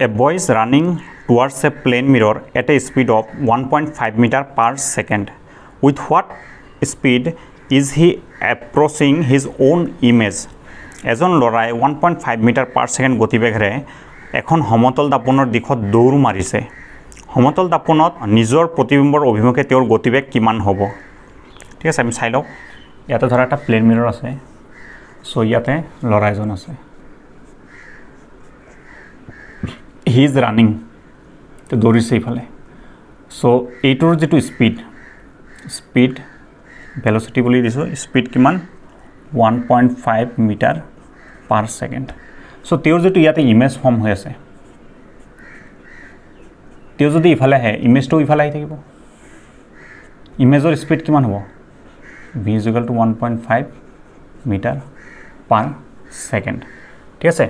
a boy running towards a plane mirror at a speed of 1.5 meter per second. With what speed is he approaching his own image? এজন ল'ৰাই one point five metre per second গতিবেগেৰে এখন সমতল দাপোনৰ দিশত দৌৰ মাৰিছে। সমতল দাপোনত নিজৰ প্ৰতিবিম্বৰ অভিমুখে তেওঁৰ গতিবেগ কিমান হ'ব? ঠিক আছে আমি চাই লওঁ। ইয়াতে ধৰা এটা প্লেন মিৰৰ আছে। চ' ইয়াতে ল'ৰা এজন আছে। হি ইজ তো দৌৰিছে ইফালে। চ' এইটোৰ যিটো স্পীড স্পীড ভেলচিটি বুলি দিছোঁ স্পীড কিমান? One point five metre per second so' তেওঁৰ যিটো ইয়াতে ইমেজ ফৰ্ম হৈ আছে তেওঁ যদি ইফালে আহে ইমেজটো ইফালে আহি থাকিব। ইমেজৰ স্পীড কিমান হ'ব? V equal to one point five metre per second ঠিক আছে?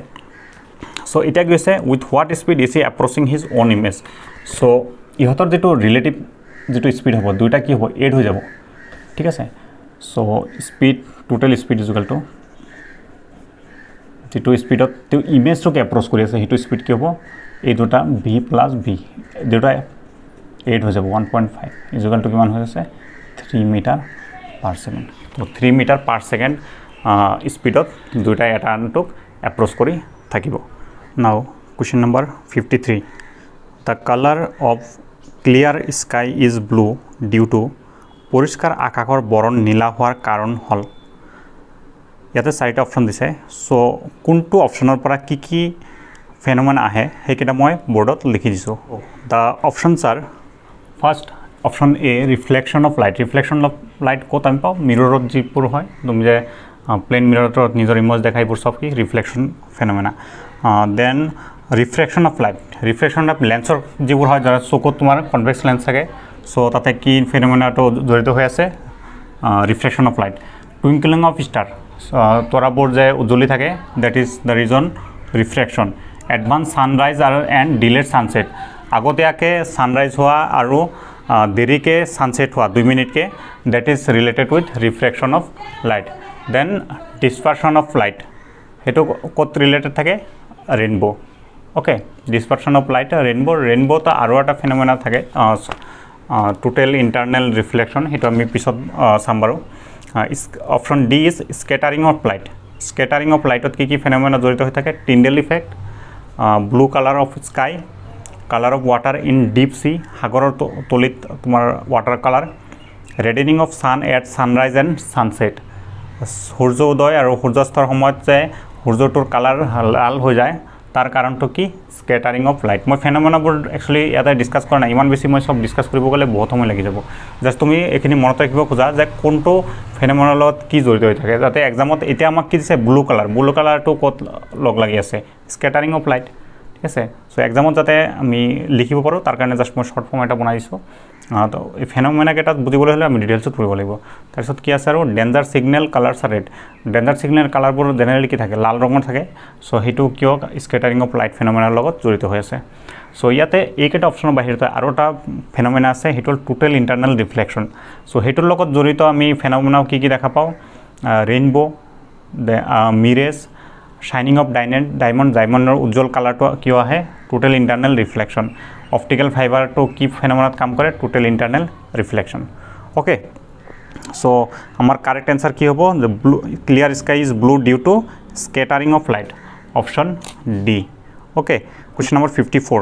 চ' এতিয়া কি হৈছে with what speed is he approaching his own image so' ইহঁতৰ যিটো ৰিলেটিভ যিটো স্পীড হ'ব দুয়োটা কি হ'ব? এড হৈ যাব। ঠিক আছে? So' speed total speed equal to যিটো স্পীডত তেওঁ ইমেজটোকে এপ্ৰ'চ কৰি আছে সেইটো স্পীড কি হ'ব? এই দুটা ভি প্লাছ ভি দুটা এড হৈ যাব one point five equal to কিমান হৈ আছে? থ্ৰী মিটাৰ পাৰ ছেকেণ্ড তো থ্ৰী মিটাৰ পাৰ ছেকেণ্ড স্পীডত দুয়োটাই এটা আনটোক এপ্ৰ'চ কৰি থাকিব। Now question number fifty three the colour of clear sky is blue due to পৰিষ্কাৰ আকাশৰ বৰণ নীলা হোৱাৰ কাৰণ হ'ল। ইয়াতে চাৰিটা অপশ্যন দিছে। চ' কোনটো অপশ্যনৰ পৰা কি কি ফেনমেন আহে সেইকেইটা মই বৰ্ডত লিখি দিছোঁ। The options are first option A reflection of light reflection of light ক'ত আমি পাওঁ? মিৰৰত যিবোৰ হয় তুমি যে প্লেইন মিৰৰত নিজৰ ইমজ দেখা এইবোৰ চব কি? Reflection phenomena then refraction of light refraction of লেন্সৰ যিবোৰ হয় চকুত তোমাৰ কনভেক্স লেন্স থাকে চ' তাতে কি ফেনমেনাটো জড়িত হৈ আছে? Refraction of light twinkling of star তৰাবোৰ যে উজ্বলি থাকে that is the reason refraction advance sunrise আৰু এণ্ড ডিলেড ছানছেট আগতীয়াকৈ ছানৰাইজ হোৱা আৰু দেৰিকৈ ছানছেট হোৱা দুই মিনিটকৈ that is related with refraction of light then dispersion of light সেইটো ক'ত ৰিলেটেড থাকে? Rainbow' okay dispersion of light rainbow' ৰেইনব'ত আৰু এটা ফেনমেনা থাকে টোটেল ইণ্টাৰনেল ৰিফ্লেকশ্যন সেইটো আমি পিছত চাম বাৰু। Option D is scattering of light scattering of লাইটত কি কি ফেনমেনা জড়িত হৈ থাকে? Tyndall effect blue colour of sky colour of water in deep sea সাগৰৰ তলিত তোমাৰ water colour reddening of sun at sunrise and sunset সূৰ্য উদয় আৰু সূৰ্যাস্তৰ সময়ত যে সূৰ্যটোৰ কালাৰ লাল হৈ যায় তাৰ কাৰণটো কি? স্কেটাৰিং অফ লাইট মই ফেনমেনাবোৰ একচুৱেলি ইয়াতে ডিছকাছ কৰা নাই। ইমান বেছি মই চব ডিছকাছ কৰিব গ'লে বহুত সময় লাগি যাব। জাষ্ট তুমি এইখিনি মনত ৰাখিব খোজা যে কোনটো ফেনমেনাৰ লগত কি জড়িত হৈ থাকে। যাতে এক্সামত এতিয়া আমাক কি দিছে? ব্লু কালাৰ ব্লু কালাৰটো ক'ত লগ লাগি আছে? স্কেটাৰিং অফ লাইট ঠিক আছে? চ' এক্সামত যাতে আমি লিখিব পাৰোঁ তাৰ কাৰণে জাষ্ট মই শ্বৰ্ট ফৰ্ম এটা বনাই দিছোঁ। তো এই ফেনমেনাকেইটাত বুজিবলৈ হ'লে আমি ডিটেইলছত পঢ়িব লাগিব। তাৰপিছত কি আছে আৰু danger signal colours are red danger signal কালাৰবোৰ জেনেৰেলি কি থাকে? লাল ৰঙৰ থাকে। চ' সেইটো কিয় স্কেটাৰিং অফ লাইট ফেনমেনাৰ লগত জড়িত হৈ আছে। চ' ইয়াতে এইকেইটা অপশ্যনৰ বাহিৰতে আৰু এটা ফেনমেনা আছে সেইটো হ'ল টোটেল ইণ্টাৰনেল ৰিফ্লেকশ্যন চ' সেইটোৰ লগত জড়িত আমি ফেনমেনাও কি কি দেখা পাওঁ? ৰেইনব' মিৰেজ শ্বাইনিং অফ ডাইনেণ্ট ডায়মণ্ড ডায়মণ্ডৰ উজ্জ্বল কালাৰটো কিয় আহে? টোটেল ইণ্টাৰনেল ৰিফ্লেকশ্যন অপটিকেল ফাইবাৰটো কি ফেনমেনাত কাম কৰে total internal reflection okay so' আমাৰ কাৰেক্ট এনচাৰ কি হ'ব যে blue clear sky is blue due to scattering of light option D okay question number fifty four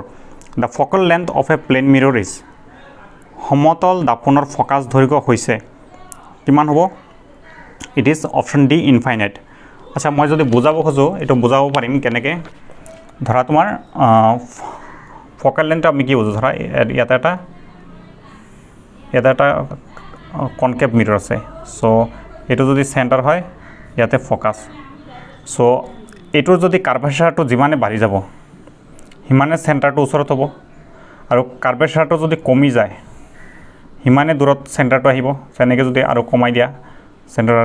the focal length of a plane mirror is সমতল দাপোনৰ focus দৈৰ্ঘ্য হৈছে কিমান হ'ব? It is option D infinite আচ্ছা মই যদি বুজাব খোজোঁ এইটো বুজাব পাৰিম কেনেকৈ? ধৰা তোমাৰ ফ'কেল লেন্থটো আমি কি বুজোঁ? ধৰা ইয়াতে এটা ইয়াতে এটা কনকেভ মিৰৰ আছে। চ' এইটো যদি চেণ্টাৰ হয় ইয়াতে ফ'কাছ চ' এইটোৰ যদি কাৰ্ভেচাৰটো যিমানে বাঢ়ি যাব সিমানে চেণ্টাৰটো ওচৰত হ'ব। আৰু কাৰ্ভেচাৰটো যদি কমি যায় সিমানে দূৰত চেণ্টাৰটো আহিব। যেনেকৈ যদি আৰু কমাই দিয়া চেণ্টাৰ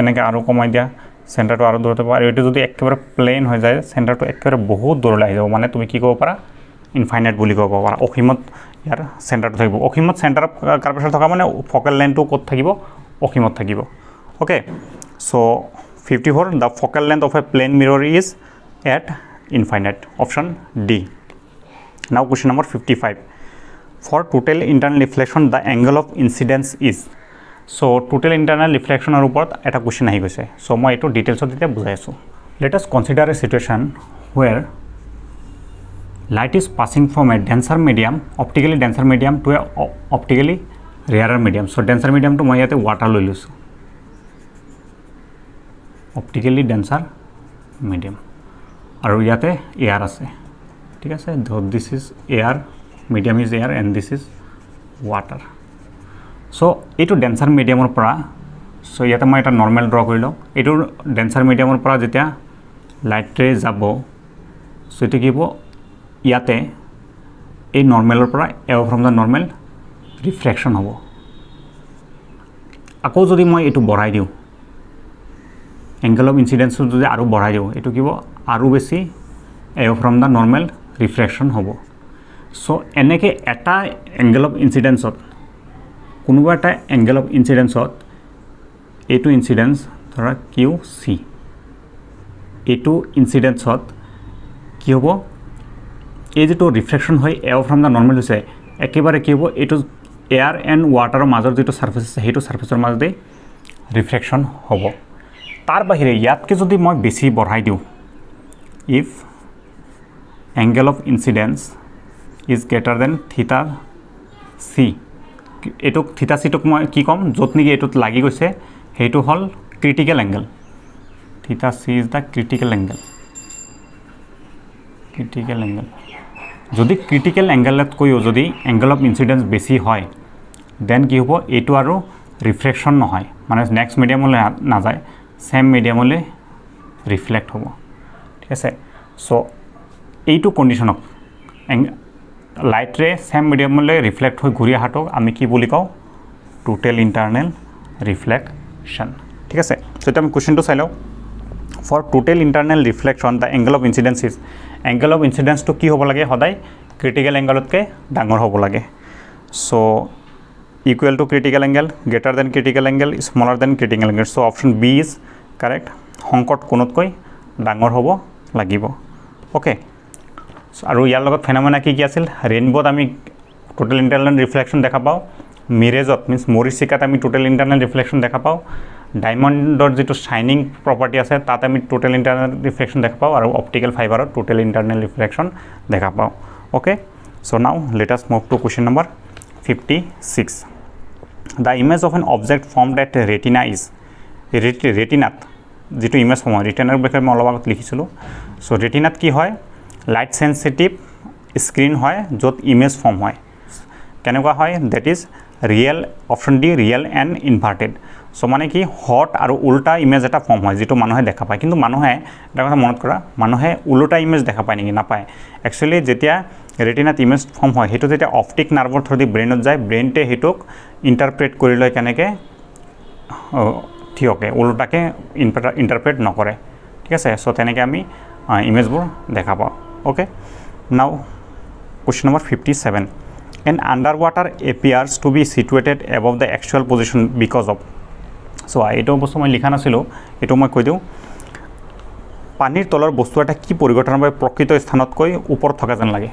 এনেকৈ আৰু কমাই দিয়া চেণ্টাৰটো আৰু দূৰত হ'ব। আৰু এইটো যদি একেবাৰে প্লেইন হৈ যায় চেণ্টাৰটো একেবাৰে বহুত দূৰলৈ আহি যাব। মানে তুমি কি ক'ব পাৰা? ইনফাইনাইট বুলি ক'ব পাৰা। অসীমত ইয়াৰ চেণ্টাৰটো থাকিব। অসীমত চেণ্টাৰ কাৰ্ভেচাৰ থকা মানে ফ'কেল লেন্থটো ক'ত থাকিব? অসীমত থাকিব। Okay so' fifty four the focal length of a plane mirror is at infinite option D now question number fifty five for total internal reflection the angle of incidence is so' total internal ৰিফ্লেকশ্যনৰ ওপৰত এটা question আহি গৈছে। চ' মই এইটো ডিটেইলছত এতিয়া বুজাই আছোঁ। Let us consider a situation where light is passing from a denser medium optically denser medium to a optically rarer medium so' denser মিডিয়ামটো মই ইয়াতে ৱাটাৰ লৈ লৈছোঁ অপ্টিকেলি ডেঞ্চাৰ মিডিয়াম আৰু ইয়াতে এয়াৰ আছে ঠিক আছে this is air medium is air and this is water so' এইটো ডেঞ্চাৰ মিডিয়ামৰ পৰা চ' ইয়াতে মই এটা নৰ্মেল ড্ৰ কৰি লওঁ এইটো ডেঞ্চাৰ মিডিয়ামৰ পৰা যেতিয়া লাইট ৰে যাব চ' এইটো কি হ'ব ইয়াতে এই নৰ্মেলৰ পৰা away from the normal refraction হ'ব। আকৌ যদি মই এইটো বঢ়াই দিওঁ এংগল অফ ইঞ্চিডেঞ্চটো যদি আৰু বঢ়াই দিওঁ এইটো কি হ'ব? আৰু বেছি away from the normal refraction হ'ব। চ' এনেকৈ এটা এংগল অফ ইঞ্চিডেঞ্চত কোনোবা এটা এংগল অফ ইঞ্চিডেঞ্চত এইটো ইঞ্চিডেঞ্চ ধৰা কিউ চি এইটো ইঞ্চিডেঞ্চত কি হ'ব? এই যিটো ৰিফ্লেকশ্যন হৈ এৱ ফ্ৰম দ্য নৰ্মেল হৈছে একেবাৰে কি হ'ব এইটো এয়াৰ এণ্ড ৱাটাৰৰ মাজৰ যিটো ছাৰ্ফেচ আছে সেইটো ছাৰ্ফেচৰ মাজতেই ৰিফ্লেকশ্যন হ'ব। তাৰ বাহিৰে ইয়াতকৈ যদি মই বেছি বঢ়াই দিওঁ if angle of incidence is greater than theta C এইটোক থিতা চিটোক মই কি ক'ম য'ত নেকি এইটোত লাগি গৈছে সেইটো হ'ল critical angle theta C is the critical angle critical angle যদি ক্ৰিটিকেল এংগেলতকৈও যদি এংগেল অফ ইনচিডেঞ্চ বেছি হয় দেন কি হ'ব? এইটো আৰু ৰিফ্লেকশ্যন নহয়। মানে নেক্সট মিডিয়ামলৈ নাযায় ছেম মিডিয়ামলৈ ৰিফ্লেক্ট হ'ব। ঠিক আছে? চ' এইটো কণ্ডিশ্যনক এং লাইট ৰে ছেম মিডিয়ামলৈ ৰিফ্লেক্ট হৈ ঘূৰি অহাটোক আমি কি বুলি কওঁ? টোটেল ইণ্টাৰনেল ৰিফ্লেকশ্যন ঠিক আছে? চ' এতিয়া আমি কুৱেশ্যনটো চাই লওঁ। For total internal reflection the angle of incidence is angle of ইনচিডেঞ্চটো কি হ'ব লাগে সদায় ক্ৰিটিকেল এংগলতকৈ ডাঙৰ হ'ব লাগে so' equal to critical angle greater than critical angle smaller than critical angle so' option B is correct সংকট কোণতকৈ ডাঙৰ হ'ব লাগিব অ'কে আৰু ইয়াৰ লগত ফেনামেনা কি কি আছিল ৰেইনব'ত আমি টোটেল ইণ্টাৰনেল ৰিফ্লেকশ্যন দেখা পাওঁ মিৰেজত মিনছ মৰিচিকাত আমি টোটেল ইণ্টাৰনেল ৰিফ্লেকশ্যন দেখা পাওঁ ডায়মণ্ডৰ যিটো শ্বাইনিং প্ৰপাৰ্টি আছে তাত আমি টোটেল ইণ্টাৰনেল ৰিফ্লেকশ্যন দেখা পাওঁ আৰু অপটিকেল ফাইবাৰত টোটেল ইণ্টাৰনেল ৰিফ্লেকশ্যন দেখা পাওঁ। Okay so' now let's move to question number fifty six the image of an object form that retina is ৰেটিনাত যিটো ইমেজ ফৰ্ম হয় ৰেটিনাৰ বিষয়ে মই অলপ আগত লিখিছিলোঁ। চ' ৰেটিনাত কি হয়? লাইট চেঞ্চিটিভ স্ক্ৰীণ হয় য'ত ইমেজ ফৰ্ম হয়। কেনেকুৱা হয়? That is real option D real and inverted so' মানে কি হট আৰু উল্টা ইমেজ এটা ফৰ্ম হয় যিটো মানুহে দেখা পায়। কিন্তু মানুহে এটা কথা মনত কৰা মানুহে ওলোটা ইমেজ দেখা পায় নেকি? নাপায়। একচুৱেলি যেতিয়া ৰেটিনাত ইমেজ ফৰ্ম হয় সেইটো যেতিয়া অপটিক নাৰ্ভৰ থ্ৰুদি ব্ৰেইনত যায় ব্ৰেইনটোৱে সেইটোক ইণ্টাৰপ্ৰেট কৰি লয় কেনেকৈ? থিয়কে ওলোটাকৈ ইণ্টাৰপ্ৰেট নকৰে। ঠিক আছে? চ' তেনেকৈ আমি ইমেজবোৰ দেখা পাওঁ। Okay now question number fifty seven and under water appears to be situated above the actual position because of so' এইটো বস্তু মই লিখা নাছিলোঁ এইটো মই কৈ দিওঁ। পানীৰ তলৰ বস্তু এটা কি পৰিঘটনাৰ বাবে প্ৰকৃত স্থানতকৈ ওপৰত থকা যেন লাগে?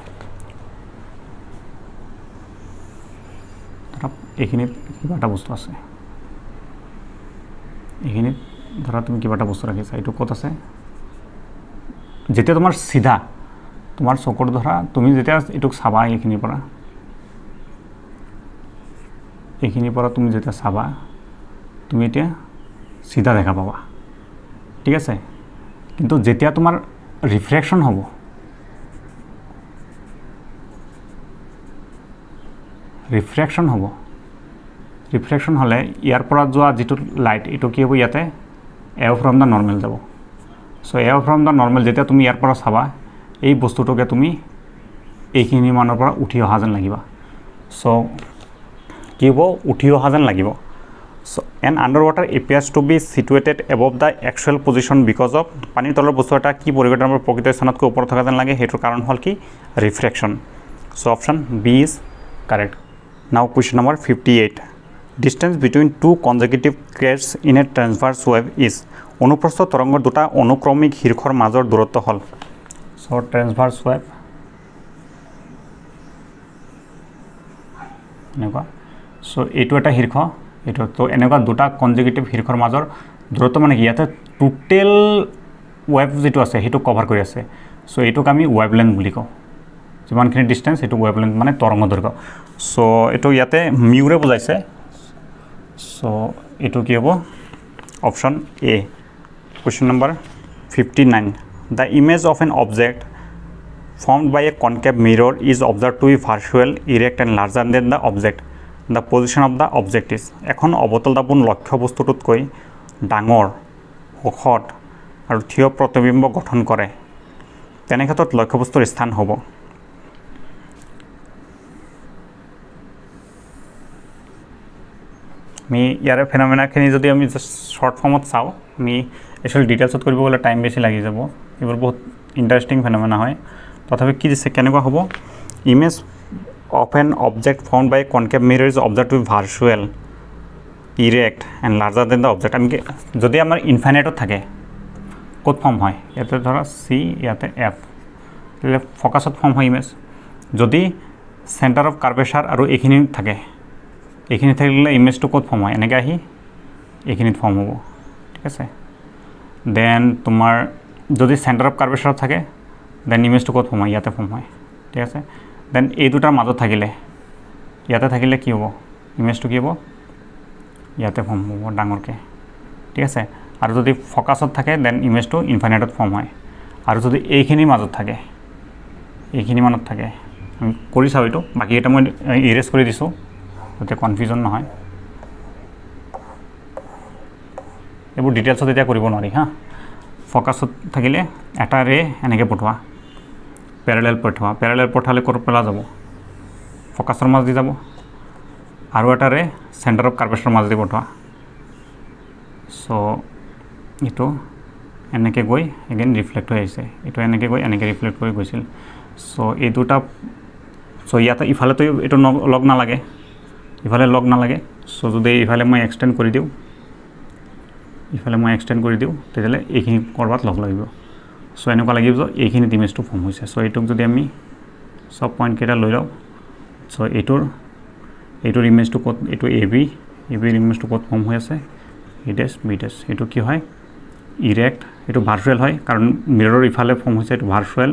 ধৰা এইখিনিত কিবা এটা বস্তু আছে। এইখিনিত ধৰা তুমি কিবা এটা বস্তু ৰাখিছা। এইটো ক'ত আছে? যেতিয়া তোমাৰ চিধা তোমাৰ চকুৰ ধৰা তুমি যেতিয়া এইটোক চাবা এইখিনিৰ পৰা এইখিনিৰ পৰা তুমি যেতিয়া চাবা তুমি এতিয়া চিধা দেখা পাবা। ঠিক আছে? কিন্তু যেতিয়া তোমাৰ ৰিফ্ৰেকশ্যন হ'ব ৰিফ্ৰেকশ্যন হ'ব ৰিফ্ৰেকশ্যন হ'লে ইয়াৰ পৰা যোৱা যিটো লাইট এইটো কি হ'ব ইয়াতে? এও ফ্ৰম দ্য নৰ্মেল যাব। চ' এও ফ্ৰম দ্য নৰ্মেল যেতিয়া তুমি ইয়াৰ পৰা চাবা এই বস্তুটোকে তুমি এইখিনি মানৰ পৰা উঠি অহা যেন লাগিবা। চ' কি হ'ব? উঠি অহা যেন লাগিব। And under water appears to be situated above the actual position because of পানীৰ তলৰ বস্তু এটা কি পৰিঘটনাৰ প্ৰকৃত স্থানতকৈ ওপৰত থকা যেন লাগে সেইটোৰ কাৰণ হ'ল কি? Refraction so' option B is correct now question number fifty eight distance between two consecutive crests in a transverse wave is অনুপ্ৰস্থ তৰংগৰ দুটা অনুক্ৰমিক শীৰ্ষৰ মাজৰ দূৰত্ব হ'ল। চ' ট্ৰেন্সভাৰ্ছ ৱেভ এনেকুৱা। চ' এইটো এটা শীৰ্ষ। এইটো তো এনেকুৱা দুটা কনজিকিউটিভ শীৰ্ষৰ মাজৰ দূৰত্ব মানে কি ইয়াতে টোটেল ৱেভ যিটো আছে সেইটো কভাৰ কৰি আছে। চ' এইটোক আমি ৱেভ লেন্থ বুলি কওঁ। যিমানখিনি ডিষ্টেঞ্চ সেইটো ৱেভ লেন্থ মানে তৰংগ দৈৰ্ঘ্য। চ' এইটো ইয়াতে মিউৰে বুজাইছে। চ' এইটো কি হ'ব? Option A question number fifty nine the image of an object formed by a concave mirror is observe to be virtual erect and larger than the object the position of the object is এখন অৱতল দাপোন লক্ষ্য বস্তুটোতকৈ ডাঙৰ ঔষধ আৰু থিয় প্ৰতিবিম্ব গঠন কৰে। তেনে ক্ষেত্ৰত লক্ষ্যবস্তুৰ স্থান হ'ব। আমি ইয়াৰে ফেনমেনাখিনি যদি আমি শ্বৰ্ট ফৰ্মত চাওঁ আমি একচুৱেলি ডিটেইলছত কৰিব গ'লে টাইম বেছি লাগি যাব। এইবোৰ বহুত ইণ্টাৰেষ্টিং ফেনমেনা হয়। তথাপি কি দিছে কেনেকুৱা হ'ব? Image of an object found by concave mirror is observe to virtual erect and larger than the object আমি যদি আমাৰ ইনফাইনাইটত থাকে ক'ত ফৰ্ম হয়? ইয়াতে ধৰা চি ইয়াতে এফ ফ'কাছত ফৰ্ম হয় ইমেজ যদি চেণ্টাৰ অফ কাৰ্ভেচাৰ আৰু এইখিনি থাকে এইখিনি থাকিলে ইমেজটো ক'ত ফৰ্ম হয়? এনেকৈ আহি এইখিনিত ফৰ্ম হ'ব। ঠিক আছে? দেন তোমাৰ যদি চেণ্টাৰ অফ কাৰ্ভেচাৰত থাকে দেন ইমেজটো ক'ত ফৰ্ম হয়? ইয়াতে ফৰ্ম হয়। ঠিক আছে? দেন এই দুটাৰ মাজত থাকিলে। ইয়াতে থাকিলে কি হ'ব? ইমেজটো কি হ'ব? ইয়াতে ফৰ্ম হ'ব ডাঙৰকৈ। ঠিক আছে? আৰু যদি ফ'কাছত থাকে দেন ইমেজটো ইনফাইনাইটত ফৰ্ম হয়। আৰু যদি এইখিনিৰ মাজত থাকে এইখিনি মানত থাকে আমি কৰি চাওঁ এইটো। বাকীকেইটা মই ইৰেজ কৰি দিছোঁ যাতে কনফিউজন নহয়। এইবোৰ ডিটেইলছত এতিয়া কৰিব নোৱাৰি হা। ফ'কাছত থাকিলে এটা ৰে এনেকৈ পঠোৱা। পেৰেলেল পঠোৱা পেৰেলেল পঠালে ক'ৰ পেলা যাব? ফ'কাছৰ মাজেদি যাব? আৰু এটা ৰে চেণ্টাৰ অফ কাৰ্ভেচাৰৰ মাজেদি পঠোৱা। চ' এইটো এনেকৈ গৈ এগেইন ৰিফ্লেক্ট হৈ আহিছে। এইটো এনেকৈ গৈ এনেকৈ ৰিফ্লেক্ট হৈ গৈছিল। চ' এই দুটা চ' ইয়াতে ইফালেতো এইটো লগ নালাগে। ইফালে লগ নালাগে। চ' যদি ইফালে মই এক্সটেণ্ড কৰি দিওঁ ইফালে মই এক্সটেণ্ড কৰি দিওঁ তেতিয়াহ'লে এইখিনি ক'ৰবাত লগ লাগিব। চ' এনেকুৱা লাগিব এইখিনিত ইমেজটো ফৰ্ম হৈছে। চ' এইটোক যদি আমি চব পইণ্টকেইটা লৈ লওঁ চ' এইটোৰ এইটোৰ ইমেজটো ক'ত এইটো এ বি এ বিৰ ইমেজটো ক'ত ফৰ্ম হৈ আছে? ই ডেছ বি ডেছ এইটো কি হয়? ইৰেক্ট এইটো ভাৰ্চুৱেল হয় কাৰণ মিৰৰৰ ইফালে ফৰ্ম হৈছে এইটো virtual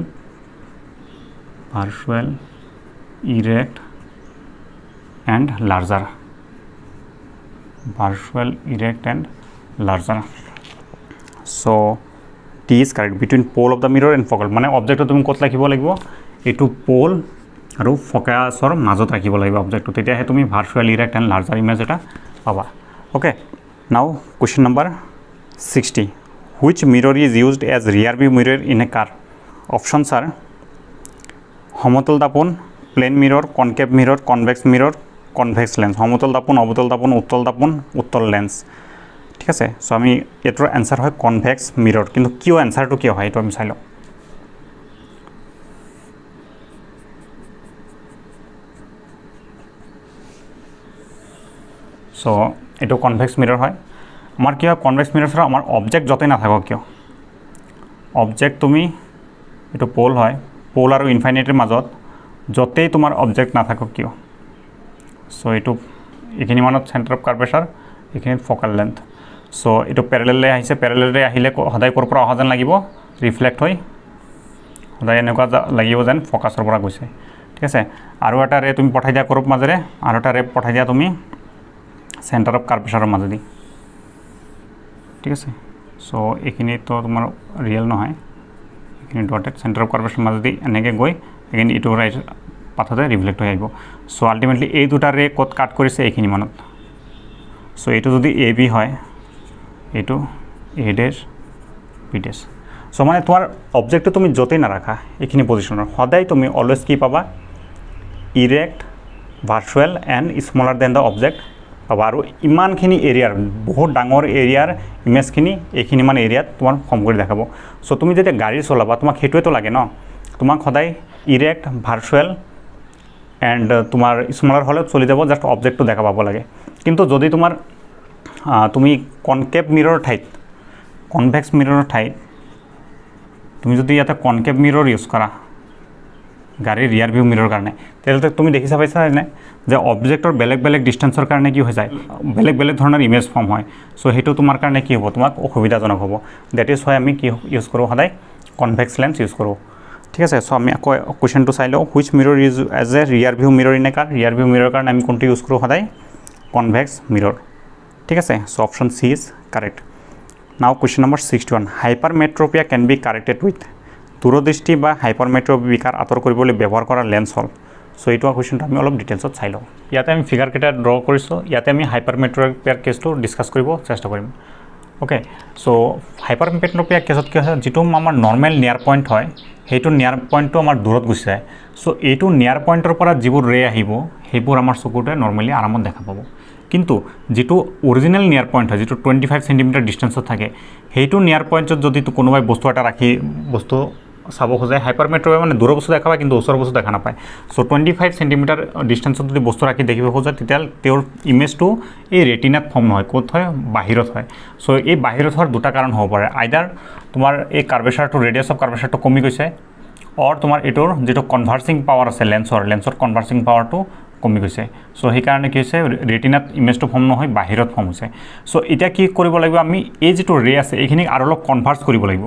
virtual erect and larger virtual erect and larger so' it is correct between pole of the mirror and focal মানে অবজেক্টটো তুমি ক'ত ৰাখিব লাগিব? এইটো প'ল আৰু ফকাছৰ মাজত ৰাখিব লাগিব অবজেক্টটো তেতিয়াহে তুমি virtual erect and larger image এটা পাবা। Okay now question number sixty which mirror is used as rear view mirror in a car options are সমতল দাপোন plane mirror concave mirror convex mirror convex lens সমতল দাপোন অৱতল দাপোন উত্তল দাপোন উত্তল লেন্স ঠিক আছে চ' আমি এইটোৰ এনচাৰ হয় কনভেক্স মিৰৰ কিন্তু কিয় এনচাৰটো কিয় হয় এইটো আমি চাই লওঁ। চ' এইটো কনভেক্স মিৰৰ হয়। আমাৰ কি হয় কনভেক্স মিৰৰ পৰা আমাৰ অবজেক্ট য'তেই নাথাকক কিয়? অবজেক্ট তুমি এইটো প'ল হয় প'ল আৰু ইনফাইনাইটিৰ মাজত য'তেই তোমাৰ অবজেক্ট নাথাকক কিয়? চ' এইটো এইখিনি মানত চেণ্টাৰ অফ কাৰ্ভেচাৰ এইখিনিত ফ'কাল লেন্থ চ' এইটো পেৰেলেলে আহিছে পেৰেলেলে আহিলে সদায় ক'ৰ পৰা অহা যেন লাগিব? ৰিফ্লেক্ট হৈ সদায় এনেকুৱা লাগিব যেন ফ'কাছৰ পৰা গৈছে। ঠিক আছে? আৰু এটা ৰে তুমি পঠাই দিয়া ক'ৰ মাজেৰে? আৰু এটা ৰে পঠাই দিয়া তুমি চেণ্টাৰ অফ কাৰ্ভেচাৰৰ মাজেদি। ঠিক আছে? চ' এইখিনিতো তোমাৰ ৰিয়েল নহয়। এইখিনি ডটেড চেণ্টাৰ অফ কাৰ্ভেচাৰ মাজেদি এনেকৈ গৈ এইখিনি ইটো ৰাইট পাথতে ৰিফ্লেক্ট হৈ আহিব। চ' আল্টিমেটলি এই দুটা ৰে ক'ত কাট কৰিছে এইখিনি মানত? চ' এইটো যদি এ বি হয় এইটো এ ডেছ বি ডেছ চ' মানে তোমাৰ অবজেক্টটো তুমি য'তেই নাৰাখা এইখিনি পজিশ্যনৰ সদায় তুমি অলৱেজ কি পাবা? Erect virtual and smaller than the object পাবা। আৰু ইমানখিনি এৰিয়াৰ বহুত ডাঙৰ এৰিয়াৰ ইমেজখিনি এইখিনি মান এৰিয়াত তোমাৰ ফৰ্ম কৰি দেখাব। চ' তুমি যেতিয়া গাড়ী চলাবা তোমাক সেইটোৱেতো লাগে ন? তোমাক সদায় ইৰেক্ট ভাৰ্চুৱেল এণ্ড তোমাৰ স্মলাৰ হ'লেও চলি যাব জাষ্ট অবজেক্টটো দেখা পাব লাগে। কিন্তু যদি তোমাৰ তুমি কনকেভ মিৰৰ ঠাইত কনভেক্স মিৰৰ ঠাইত তুমি যদি ইয়াতে কনকেভ মিৰৰ ইউজ কৰা গাড়ীৰ ৰিয়াৰ ভিউ মিৰৰ কাৰণে তেতিয়াহ'লে তুমি দেখিছা পাইছা নে? যে অবজেক্টৰ বেলেগ বেলেগ ডিষ্টেঞ্চৰ কাৰণে কি হৈ যায়? বেলেগ বেলেগ ধৰণৰ ইমেজ ফৰ্ম হয়। চ' সেইটো তোমাৰ কাৰণে কি হ'ব? তোমাক অসুবিধাজনক হ'ব। ডেট ইজ হয় আমি কি ইউজ কৰোঁ সদায়? কনভেক্স লেন্স ইউজ কৰোঁ। ঠিক আছে? চ' আমি আকৌ কুৱেশ্যনটো চাই লওঁ। Which mirror use as a rear view mirror in কাৰ ৰিয়াৰ ভিউ মিৰৰ কাৰণে আমি কোনটো ইউজ কৰোঁ সদায়? কনভেক্স মিৰৰ ঠিক আছে? So' option C is correct now question number sixty one hypermetropia can be corrected with দূৰদৃষ্টি বা হাইপাৰ বিকাৰ আঁতৰ কৰিবলৈ ব্যৱহাৰ কৰা লেন্স হ'ল চ' এইটো কুৱেশ্যনটো আমি অলপ ডিটেইলছত চাই লওঁ। ইয়াতে আমি ফিগাৰকেইটা ড্ৰ কৰিছোঁ। ইয়াতে আমি হাইপাৰ মেট্ৰপিয়াৰ কেছটো ডিছকাছ কৰিব চেষ্টা কৰিম। অ'কে চ' হাইপাৰ মেট্ৰপিয়াৰ কেছত কি হয় যিটো আমাৰ নৰ্মেল নিয়াৰ পইণ্ট হয় সেইটো নিয়াৰ পইণ্টটো আমাৰ দূৰত গুচি যায়। চ' এইটো নিয়াৰ পইণ্টৰ পৰা যিবোৰ ৰে আহিব সেইবোৰ আমাৰ চকুটোৱে নৰ্মেলি আৰামত দেখা পাব। কিন্তু যিটো অৰিজিনেল নিয়াৰ পইণ্ট হয় যিটো টুৱেণ্টি ফাইভ চেণ্টিমিটাৰ ডিষ্টেঞ্চত থাকে সেইটো নিয়াৰ পইণ্টত যদি কোনোবাই বস্তু এটা ৰাখি বস্তু চাব খোজে হাইপাৰ মেট্ৰৱে মানে দূৰৰ বস্তু দেখা পায় কিন্তু ওচৰৰ বস্তু দেখা নাপায়। চ' টুৱেণ্টি ফাইভ চেণ্টিমিটাৰ ডিষ্টেঞ্চত যদি বস্তু ৰাখি দেখিব খোজে তেতিয়াহ'লে তেওঁৰ ইমেজটো এই ৰেটিনাত ফৰ্ম নহয় ক'ত হয়? বাহিৰত হয়। চ' এই বাহিৰত হোৱাৰ দুটা কাৰণ হ'ব পাৰে। আইদাৰ তোমাৰ এই কাৰ্ভেচাৰটো ৰেডিয়াছ অফ কাৰ্ভেচাৰটো কমি গৈছে অৰ তোমাৰ এইটোৰ যিটো কনভাৰ্চিং পাৱাৰ আছে লেন্সৰ লেন্সৰ কনভাৰ্চিং পাৱাৰটো কমি গৈছে। চ' সেইকাৰণে কি হৈছে ৰেটিনাত ইমেজটো ফৰ্ম নহয় বাহিৰত ফৰ্ম হৈছে। চ' এতিয়া কি কৰিব লাগিব আমি এই যিটো ৰে আছে এইখিনিক আৰু অলপ কনভাৰ্চ কৰিব লাগিব।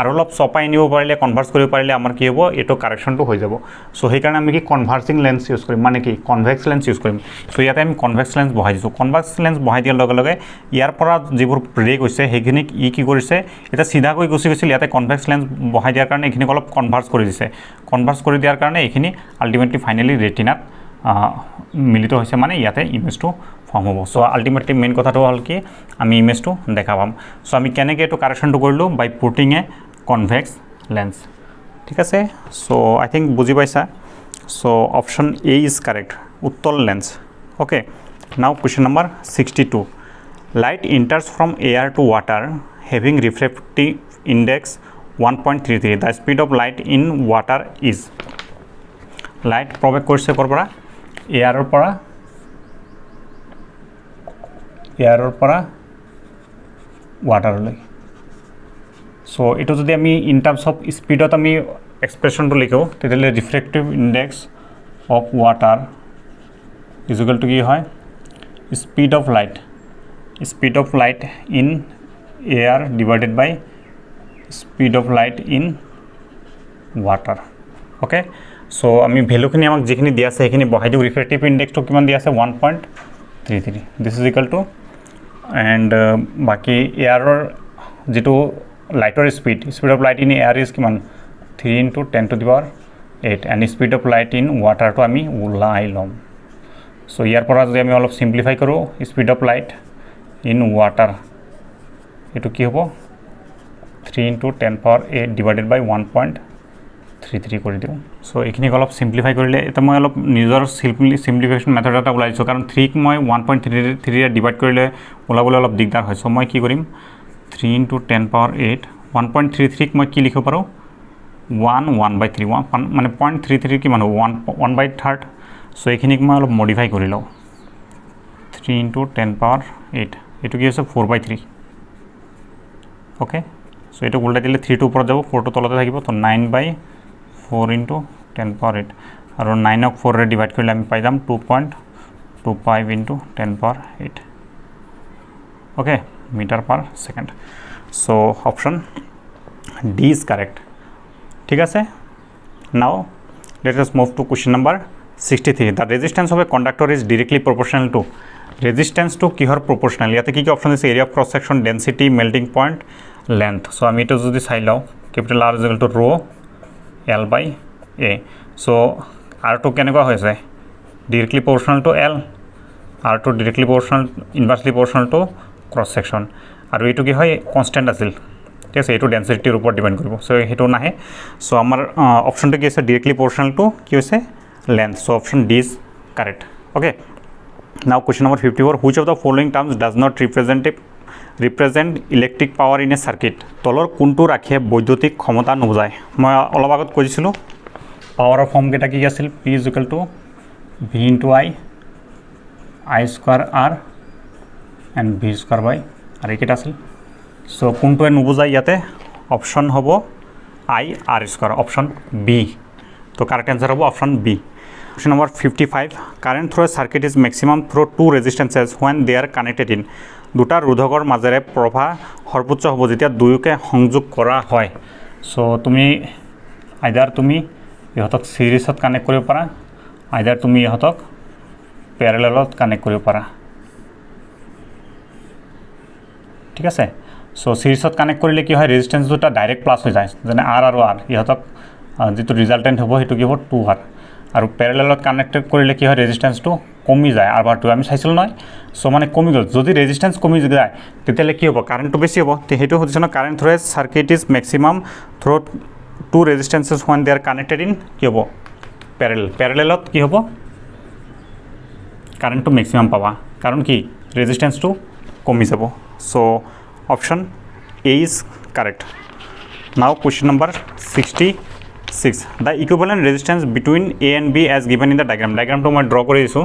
আৰু অলপ চপাই নিব পাৰিলে কনভাৰ্চ কৰিব পাৰিলে আমাৰ কি হ'ব এইটো কাৰেকশ্যনটো হৈ যাব। চ' সেইকাৰণে আমি কি কনভাৰ্চিং লেন্স ইউজ কৰিম মানে কি কনভেক্স লেন্স ইউজ কৰিম। চ' ইয়াতে আমি কনভেক্স লেন্স বহাই দিছোঁ। কনভেক্স লেন্স বহাই দিয়াৰ লগে লগে ইয়াৰ পৰা যিবোৰ ৰে গৈছে সেইখিনিক ই কি কৰিছে এতিয়া চিধাকৈ গুচি গৈছিল ইয়াতে কনভেক্স লেন্স বহাই দিয়াৰ কাৰণে এইখিনিক অলপ কনভাৰ্চ কৰি দিছে। কনভাৰ্চ কৰি দিয়াৰ কাৰণে এইখিনি আল্টিমেটলি ফাইনেলি ৰেটিনাত মিলিত হৈছে মানে ইয়াতে ইমেজটো ফৰ্ম হ'ব। চ' আল্টিমেটলি মেইন কথাটো হ'ল কি আমি ইমেজটো দেখা পাম। চ' আমি কেনেকৈ এইটো কাৰেকশ্যনটো কৰিলোঁ? By putting a convex lens ঠিক আছে? চ' আই থিংক বুজি পাইছা? So' option A is correct উত্তল lens okay now question number sixty two light enters from air to water having refractive index one point three three the speed of light in water is light প্ৰৱেশ কৰিছে ক'ৰ পৰা? এয়াৰৰ পৰা? এয়াৰৰ পৰা? ৱাটাৰলৈ চ' এইটো যদি আমি ইন টাৰ্মছ অফ স্পীডত আমি এক্সপ্ৰেশ্যনটো লিখোঁ তেতিয়াহ'লে refractive index of water is equal to কি হয়? Speed of light speed of light in air divided by speed of light in water okay so' আমি ভেলুখিনি আমাক যিখিনি দিয়া আছে সেইখিনি বহাই ৰিফ্ৰেক্টিভ ইণ্ডেক্সটো কিমান দিয়া আছে? One point three three this is equal to and বাকী এয়াৰৰ যিটো লাইটৰ speed speed of light in air is কিমান? Three into ten to the power eight and speed of light in ৱাটাৰটো আমি ওলাই ল'ম। চ' ইয়াৰ পৰা যদি আমি অলপ চিম্প্লিফাই কৰোঁ speed of light in water এইটো কি হ'ব? Three into ten power eight divided by one point three three কৰি দিওঁ। চ' এইখিনিক অলপ চিম্প্লিফাই কৰিলে এতিয়া মই অলপ নিজৰ চিম্পলি চিম্প্লিফিকেশ্যন মেথড এটা ওলাই দিছোঁ কাৰণ থ্ৰীক মই ওৱান পইণ্ট থ্ৰী থ্ৰীৰে ডিভাইড কৰিলে ওলাবলৈ অলপ দিগদাৰ হয়। চ' মই কি কৰিম? Three into ten power eight one point three থ্ৰীক মই কি লিখিব পাৰোঁ? One one by three one মানে পইণ্ট থ্ৰী থ্ৰী কিমান হ'ব one one by third so' এইখিনিক মই অলপ মডিফাই কৰি লওঁ। Three into ten power eight এইটো কি হৈছে? Four by three okay so' এইটো উল্টাই দিলে থ্ৰীটো ওপৰত যাব ফ'ৰটো তলতে থাকিব। ত' nine by four into ten power eight আৰু নাইনক ফ'ৰেৰে ডিভাইড কৰিলে আমি পাই যাম two point two five into ten power eight okay metre per second so' option D is correct ঠিক আছে now let us move to question number sixty three the resistance of a conductor is directly proportional to ৰেজিষ্টেঞ্চটো কিহৰ proportional ইয়াতে কি কি option দিছে area of cross section density melting point length so' আমি এইটো যদি চাই লওঁ capital R is equal to rho' L by A so' আৰটো কেনেকুৱা হৈছে? ডিৰেক্টলি প্ৰপৰ্চনেল টু এল আৰটো directly proportional inversely proportional to cross section আৰু এইটো কি হয়? কনষ্টেণ্ট আছিল। ঠিক আছে এইটো ডেঞ্চিটিৰ ওপৰত ডিপেণ্ড কৰিব। চ' সেইটো নাহে। চ' আমাৰ অপশ্যনটো কি হৈছে? ডিৰেক্টলি প্ৰপৰ্চনেল টু কি হৈছে? Length so' option D is correct okay now question number fifty four which of the following terms does not representative represent electric power in a circuit তলৰ কোনটো ৰাশিয়ে বৈদ্যুতিক ক্ষমতা নুবুজায়। মই অলপ আগত কৈ দিছিলোঁ পাৱাৰৰ ফৰ্মকেইটা কি আছিল? P is equal to V into I I square R and V square by আৰু এইকেইটা আছিল। চ' কোনটোৱে নুবুজায় ইয়াতে অপশ্যন হ'ব I R square option B তো কাৰেক্ট এনচাৰ হ'ব option B question number fifty five current through a circuit is maximum through two resistances when they are connected in দুটা ৰোধকৰ মাজেৰে প্ৰভা সৰ্বোচ্চ হ'ব যেতিয়া দুয়োকে সংযোগ কৰা হয়। চ' তুমি আইদাৰ তুমি ইহঁতক চিৰিজত কানেক্ট কৰিব পাৰা আইদাৰ তুমি ইহঁতক পেৰেলেলত কানেক্ট কৰিব পাৰা। ঠিক আছে? চ' চিৰিজত কানেক্ট কৰিলে কি হয়? ৰেজিষ্টেঞ্চ দুটা ডাইৰেক্ট প্লাছ হৈ যায় যেনে আৰ আৰু আৰ ইহঁতক যিটো ৰিজাল্টেণ্ট হ'ব সেইটো কি হ'ব? টু আৰ আৰু পেৰেলেলত কানেক্টেড কৰিলে কি হয় ৰেজিষ্টেঞ্চটো কমি যায় আৰ বাৰটো আমি চাইছিলোঁ নহয়। চ' মানে কমি গ'ল। যদি ৰেজিষ্টেঞ্চ কমি যায় তেতিয়াহ'লে কি হ'ব? কাৰেণ্টটো বেছি হ'ব। সেইটো সুধিছে নহয় current through a circuit is maximum through two resistances when they are connected in কি হ'ব? পেৰেল পেৰেলেলত কি হ'ব? কাৰেণ্টটো মেক্সিমাম পাবা। কাৰণ কি ৰেজিষ্টেঞ্চটো কমি যাব। So' option A is correct now question number sixty six the equivalent resistance between A and B as given in diagram ডাইগ্ৰামটো মই ড্ৰ কৰি দিছোঁ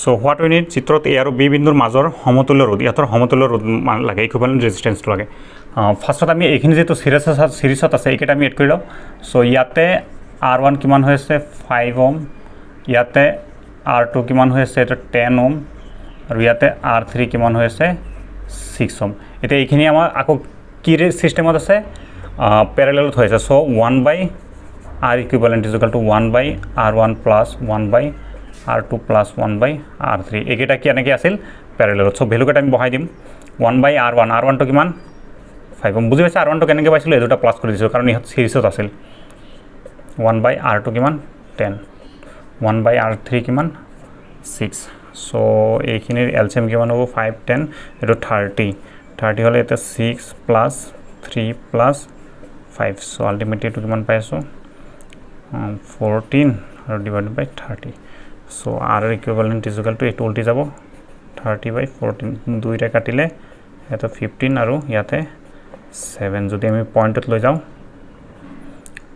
চ' হোৱাট উইনিট চিত্ৰত এ আৰু বিন্দুৰ মাজৰ সমতুল্য ৰোধ ইহঁতৰ সমতুল্য ৰোধ লাগে ইকুইভেলেণ্ট ৰেজিষ্টেঞ্চটো লাগে ফাৰ্ষ্টত আমি এইখিনি যিটো চিৰিজত আছে এইকেইটা আমি এড কৰি লওঁ চ' ইয়াতে আৰ ওৱান কিমান হৈ আছে ফাইভ ওম ইয়াতে আৰ টু কিমান হৈ আছে এইটো টেন ওম আৰু ইয়াতে আৰ থ্ৰী কিমান হৈ আছে? ছিক্স ওম এতিয়া এইখিনি আমাৰ আকৌ কি ছিষ্টেমত আছে? পেৰেলেলত হৈ আছে। So' one by R equivalent is equal to one by R one plus one by R two plus one by R three এইকেইটা কেনেকৈ আছিল? পেৰেলেলত চ' ভেলুকেইটা আমি বহাই দিম। One by R one R ওৱানটো কিমান? ফাইভ ওম বুজি পাইছে? আৰ ওৱানটো কেনেকৈ পাইছিলোঁ? এই দুটা প্লাছ কৰি দিছোঁ কাৰণ ইহঁত চিৰিজত আছিল। ওৱান বাই আৰ টু কিমান? Ten one by R three কিমান? ছিক্স চ' এইখিনিৰ এল চি এম কিমান হ'ব? ফাইভ টেন এইটো থাৰ্টি থাৰ্টি হ'লে এতিয়া six plus three plus five so' ultimately এইটো কিমান পাই আছোঁ? ফ'ৰটিন আৰু divided by thirty so' R equivalent ইজুকেলটো এইটো উল্টি যাব। থাৰ্টি বাই ফ'ৰটিন দুইটা কাটিলে ইয়াতে ফিফটিন আৰু ইয়াতে ছেভেন যদি আমি পইণ্টত লৈ যাওঁ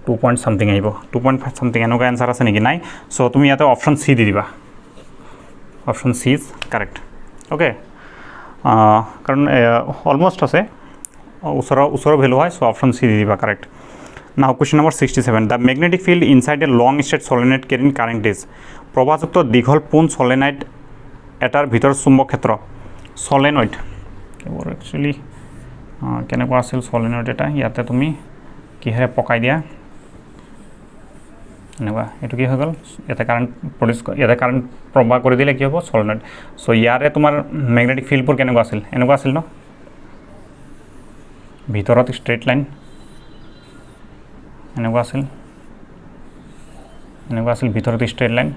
টু পইণ্ট চামথিং আহিব। টু পইণ্ট ফাইভ চামথিং এনেকুৱা এনচাৰ আছে নেকি? নাই। চ' তুমি ইয়াতে অপশ্যন চি দি দিবা। Option C is correct. Okay. কাৰণ অলমষ্ট আছে। ওচৰৰ ওচৰৰ ভেলু হয় চ' অপশ্যন চি দি দিবা correct. Now question number sixty seven the magnetic field inside a long straight solenoid carrying current is প্ৰভাযুক্ত দীঘল পোন চলেনাইট এটাৰ ভিতৰত চুম্বক ক্ষেত্ৰ। চলেনইড এইবোৰ একচুৱেলি কেনেকুৱা আছিল চলেনইড এটা? ইয়াতে তুমি কিহেৰে পকাই দিয়া? এনেকুৱা এইটো কি হৈ গ'ল? ইয়াতে কাৰেণ্ট প্ৰডিউচ ইয়াতে কাৰেণ্ট প্ৰবাহ কৰি দিলে কি হ'ব? চলেনইড চ' ইয়াৰে তোমাৰ মেগনেটিক ফিল্ডবোৰ কেনেকুৱা আছিল? এনেকুৱা আছিল ন? ভিতৰত ষ্ট্ৰেইট লাইন এনেকুৱা আছিল। এনেকুৱা আছিল ভিতৰত ষ্ট্ৰেইট লাইন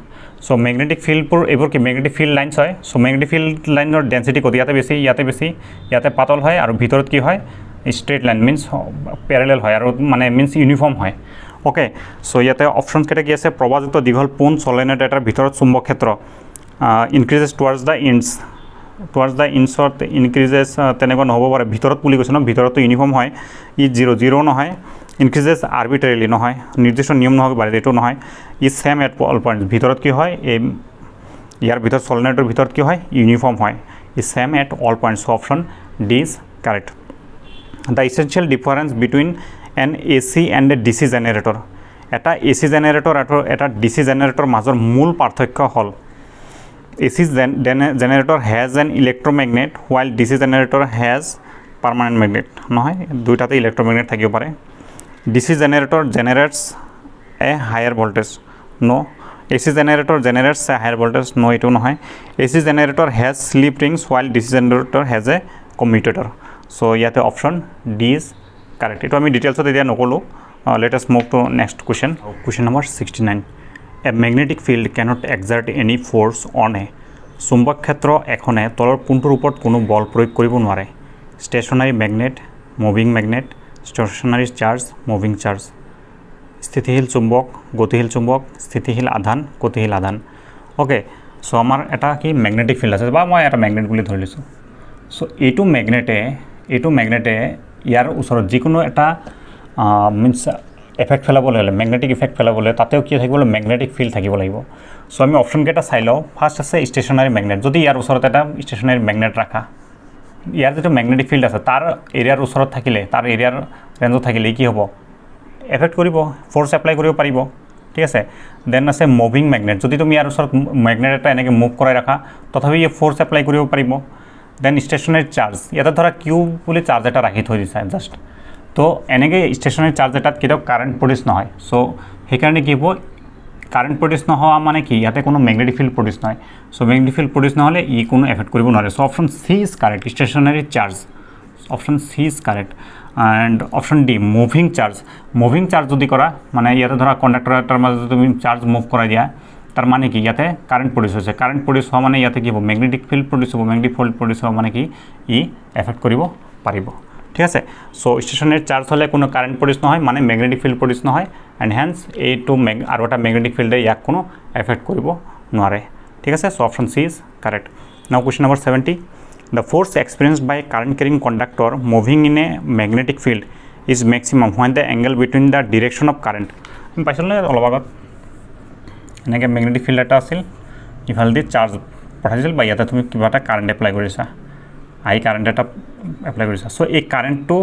চ' মেগনেটিক ফিল্ডবোৰ এইবোৰ কি মেগনেটিক ফিল্ড লাইনছ হয়? চ' মেগনেটিক ফিল্ড লাইনৰ ডেঞ্চিটি ক'ত? ইয়াতে বেছি ইয়াতে বেছি। ইয়াতে পাতল হয় আৰু ভিতৰত কি হয়? ষ্ট্ৰেইট লাইন মিনছ পেৰেলেল হয় আৰু মানে মিনছ ইউনিফৰ্ম হয়। অ'কে চ' ইয়াতে অপশ্যনকেইটা কি আছে? প্ৰবাহযুক্ত দীঘল পোন চলেনেট এটাৰ ভিতৰত চুম্বক ক্ষেত্ৰ? Increases towards the ends towards the ইঞ্চত increases তেনেকুৱা নহ'ব পাৰে। ভিতৰত বুলি কৈছে ন ভিতৰতো ইউনিফৰ্ম হয়। ই জিৰ' জিৰ' নহয়। ইনক্ৰিজেছ আৰ্বিট্ৰেৰিলি নহয়। নিৰ্দিষ্ট নিয়ম নহ'ব পাৰে এইটো নহয়। ই ছেম এট অল পইণ্ট ভিতৰত কি হয়? এই ইয়াৰ ভিতৰত চলেনেটৰ ভিতৰত কি হয়? ইউনিফৰ্ম হয়। ই same at all points option D is correct the essential difference between an A C and D C generator এটা এ চি জেনেৰেটৰ আৰু এটা ডি চি জেনেৰেটৰ মাজৰ মূল পাৰ্থক্য হ'ল A C generator has an electromagnet while D C generator has permanent magnet নহয় দুইটাতে electromagnet থাকিব পাৰে। D C generator generates a higher voltage no' A C generator generates a higher voltage no' এইটো নহয়। A C generator has slip rings while D C generator has a commutator so' ইয়াতে option D is correct এইটো আমি ডিটেইলছত এতিয়া নক'লোঁ। Let's move to next question question number sixty nine a magnetic field cannot exert any force on a চুম্বক ক্ষেত্ৰ এখনে তলৰ কোনটোৰ ওপৰত কোনো বল প্ৰয়োগ কৰিব নোৱাৰে। Stationary magnet moving magnet stationary charge moving charge স্থিতিশীল চুম্বক গতিশীল চুম্বক স্থিতিশীল আধান গতিশীল আধান। অ'কে চ' আমাৰ এটা কি মেগনেটিক ফিল্ড আছে বা মই এটা মেগনেট বুলি ধৰি লৈছোঁ। চ' এইটো মেগনেটে এইটো মেগনেটে ইয়াৰ ওচৰত যিকোনো এটা মিনছ এফেক্ট পেলাবলৈ হ'লে মেগনেটিক ইফেক্ট পেলাবলৈ তাতেও কি থাকিব লাগিব মেগনেটিক ফিল্ড থাকিব লাগিব। চ' আমি অপশ্যনকেইটা চাই লওঁ। ফাৰ্ষ্ট আছে ষ্টেচনাৰী মেগনেট যদি ইয়াৰ ওচৰত এটা ষ্টেচনাৰী মেগনেট ৰাখা ইয়াৰ যিটো মেগনেটিক ফিল্ড আছে তাৰ এৰিয়াৰ ওচৰত থাকিলে তাৰ এৰিয়াৰ ৰেঞ্জত থাকিলে কি হ'ব? এফেক্ট কৰিব ফ'ৰ্চ এপ্লাই কৰিব পাৰিব। ঠিক আছে? দেন আছে মুভিং মেগনেট যদি তুমি ইয়াৰ ওচৰত মেগনেট এটা এনেকৈ মুভ কৰাই ৰাখা তথাপি ফ'ৰ্চ এপ্লাই কৰিব পাৰিব। দেন ষ্টেচনাৰী চাৰ্জ ইয়াতে ধৰা কিউ বুলি চাৰ্জ এটা ৰাখি থৈ দিছা জাষ্ট তো এনেকৈ ষ্টেচনাৰী চাৰ্জ এটাত কেতিয়াও কাৰেণ্ট প্ৰডিউচ নহয় চ' সেইকাৰণে কি হ'ব কাৰেণ্ট প্ৰডিউচ নোহোৱা মানে কি ইয়াতে কোনো মেগনেটিক ফিল্ড প্ৰডিউচ নহয় চ' মেগনেটিক ফিল্ড প্ৰডিউচ নহ'লে ই কোনো এফেক্ট কৰিব নোৱাৰে so' option C is correct stationary charge option C is correct and option D moving charge moving charge যদি কৰা মানে ইয়াতে ধৰা কণ্ডাক্টৰ এটাৰ মাজত তুমি চাৰ্জ মুভ কৰাই দিয়া তাৰ মানে কি? ইয়াতে কাৰেণ্ট প্ৰডিউচ হৈছে। কাৰেণ্ট প্ৰডিউচ হোৱা মানে ইয়াতে কি হ'ব? মেগনেটিক ফিল্ড প্ৰডিউচ হ'ব। মেগনেটিক ফিল্ড প্ৰডিউচ হোৱা মানে কি? ই এফেক্ট কৰিব পাৰিব। ঠিক আছে? চ' ষ্টেচনাৰী চাৰ্জ হ'লে কোনো কাৰেণ্ট প্ৰডিউচ নহয় মানে মেগনেটিক ফিল্ড প্ৰডিউচ নহয়। এণ্ড হেন্স এইটো মেগ আৰু এটা মেগনেটিক ফিল্ডে ইয়াক কোনো এফেক্ট কৰিব নোৱাৰে। ঠিক আছে? So' option C is correct now question number seventy the force experience by current carrying conductor moving in a magnetic field is maximum when the angle between the direction of current আমি পাইছিলোঁ অলপ আগত? এনেকৈ magnetic field এটা আছিল ইফালেদি charge পঠাইছিল বা ইয়াতে তুমি কিবা এটা কাৰেণ্ট এপ্লাই কৰিছা। আই কাৰেণ্ট এটা এপ্লাই কৰিছা। চ' এই কাৰেণ্টটো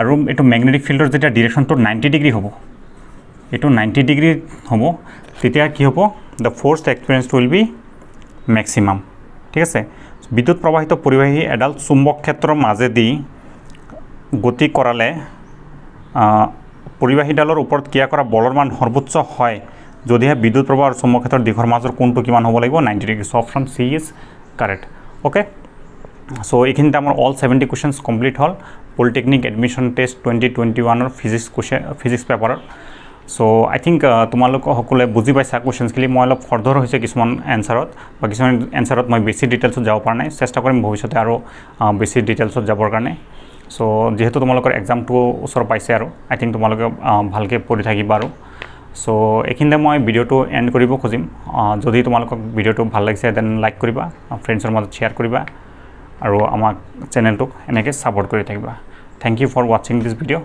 আৰু এইটো মেগনেটিক ফিল্ডৰ যেতিয়া ডিৰেকশ্যনটো নাইণ্টি ডিগ্ৰী হ'ব এইটো নাইণ্টি ডিগ্ৰী হ'ব তেতিয়া কি হ'ব? দ্য ফ'ৰ্চ এক্সপিৰিয়েঞ্চটো উইল বি মেক্সিমাম ঠিক আছে? বিদ্যুৎ প্ৰবাহিত পৰিবাহী এডাল চুম্বক ক্ষেত্ৰৰ মাজেদি গতি কৰালে পৰিবাহীডালৰ ওপৰত ক্ৰিয়া কৰা বলৰ মান সৰ্বোচ্চ হয়। যদিহে বিদ্যুৎ প্ৰবাহ আৰু চুম্বক দিশৰ মাজৰ কোনটো কিমান হ'ব লাগিব ninety degree so' option C is correct okay so' এইখিনিতে আমাৰ অল ছেভেণ্টি কুৱেশ্যনছ কমপ্লিট হ'ল polytechnic admission test twenty twenty ওৱানৰ ফিজিক্স কুৱেশ্যন ফিজিক্স পেপাৰৰ চ' আই থিংক তোমালোক সকলোৱে বুজি পাইছা কুৱেশ্যনছখিনি মই অলপ খৰধৰ হৈছে কিছুমান এনচাৰত বা কিছুমান এনচাৰত মই বেছি ডিটেইলছত যাব পৰা নাই চেষ্টা কৰিম ভৱিষ্যতে আৰু বেছি ডিটেইলছত যাবৰ কাৰণে। চ' যিহেতু তোমালোকৰ এক্সামটো ওচৰ পাইছে আৰু আই থিংক তোমালোকে ভালকৈ পঢ়ি থাকিবা আৰু। চ' এইখিনিতে মই ভিডিঅ'টো এণ্ড কৰিব খুজিম। যদি তোমালোকক ভিডিঅ'টো ভাল লাগিছে দেন লাইক কৰিবা ফ্ৰেণ্ডছৰ মাজত শ্বেয়াৰ কৰিবা আৰু আমাক চেনেলটোক এনেকৈ ছাপৰ্ট কৰি থাকিবা। থেংক ইউ ফৰ ৱাচিং দিছ ভিডিঅ'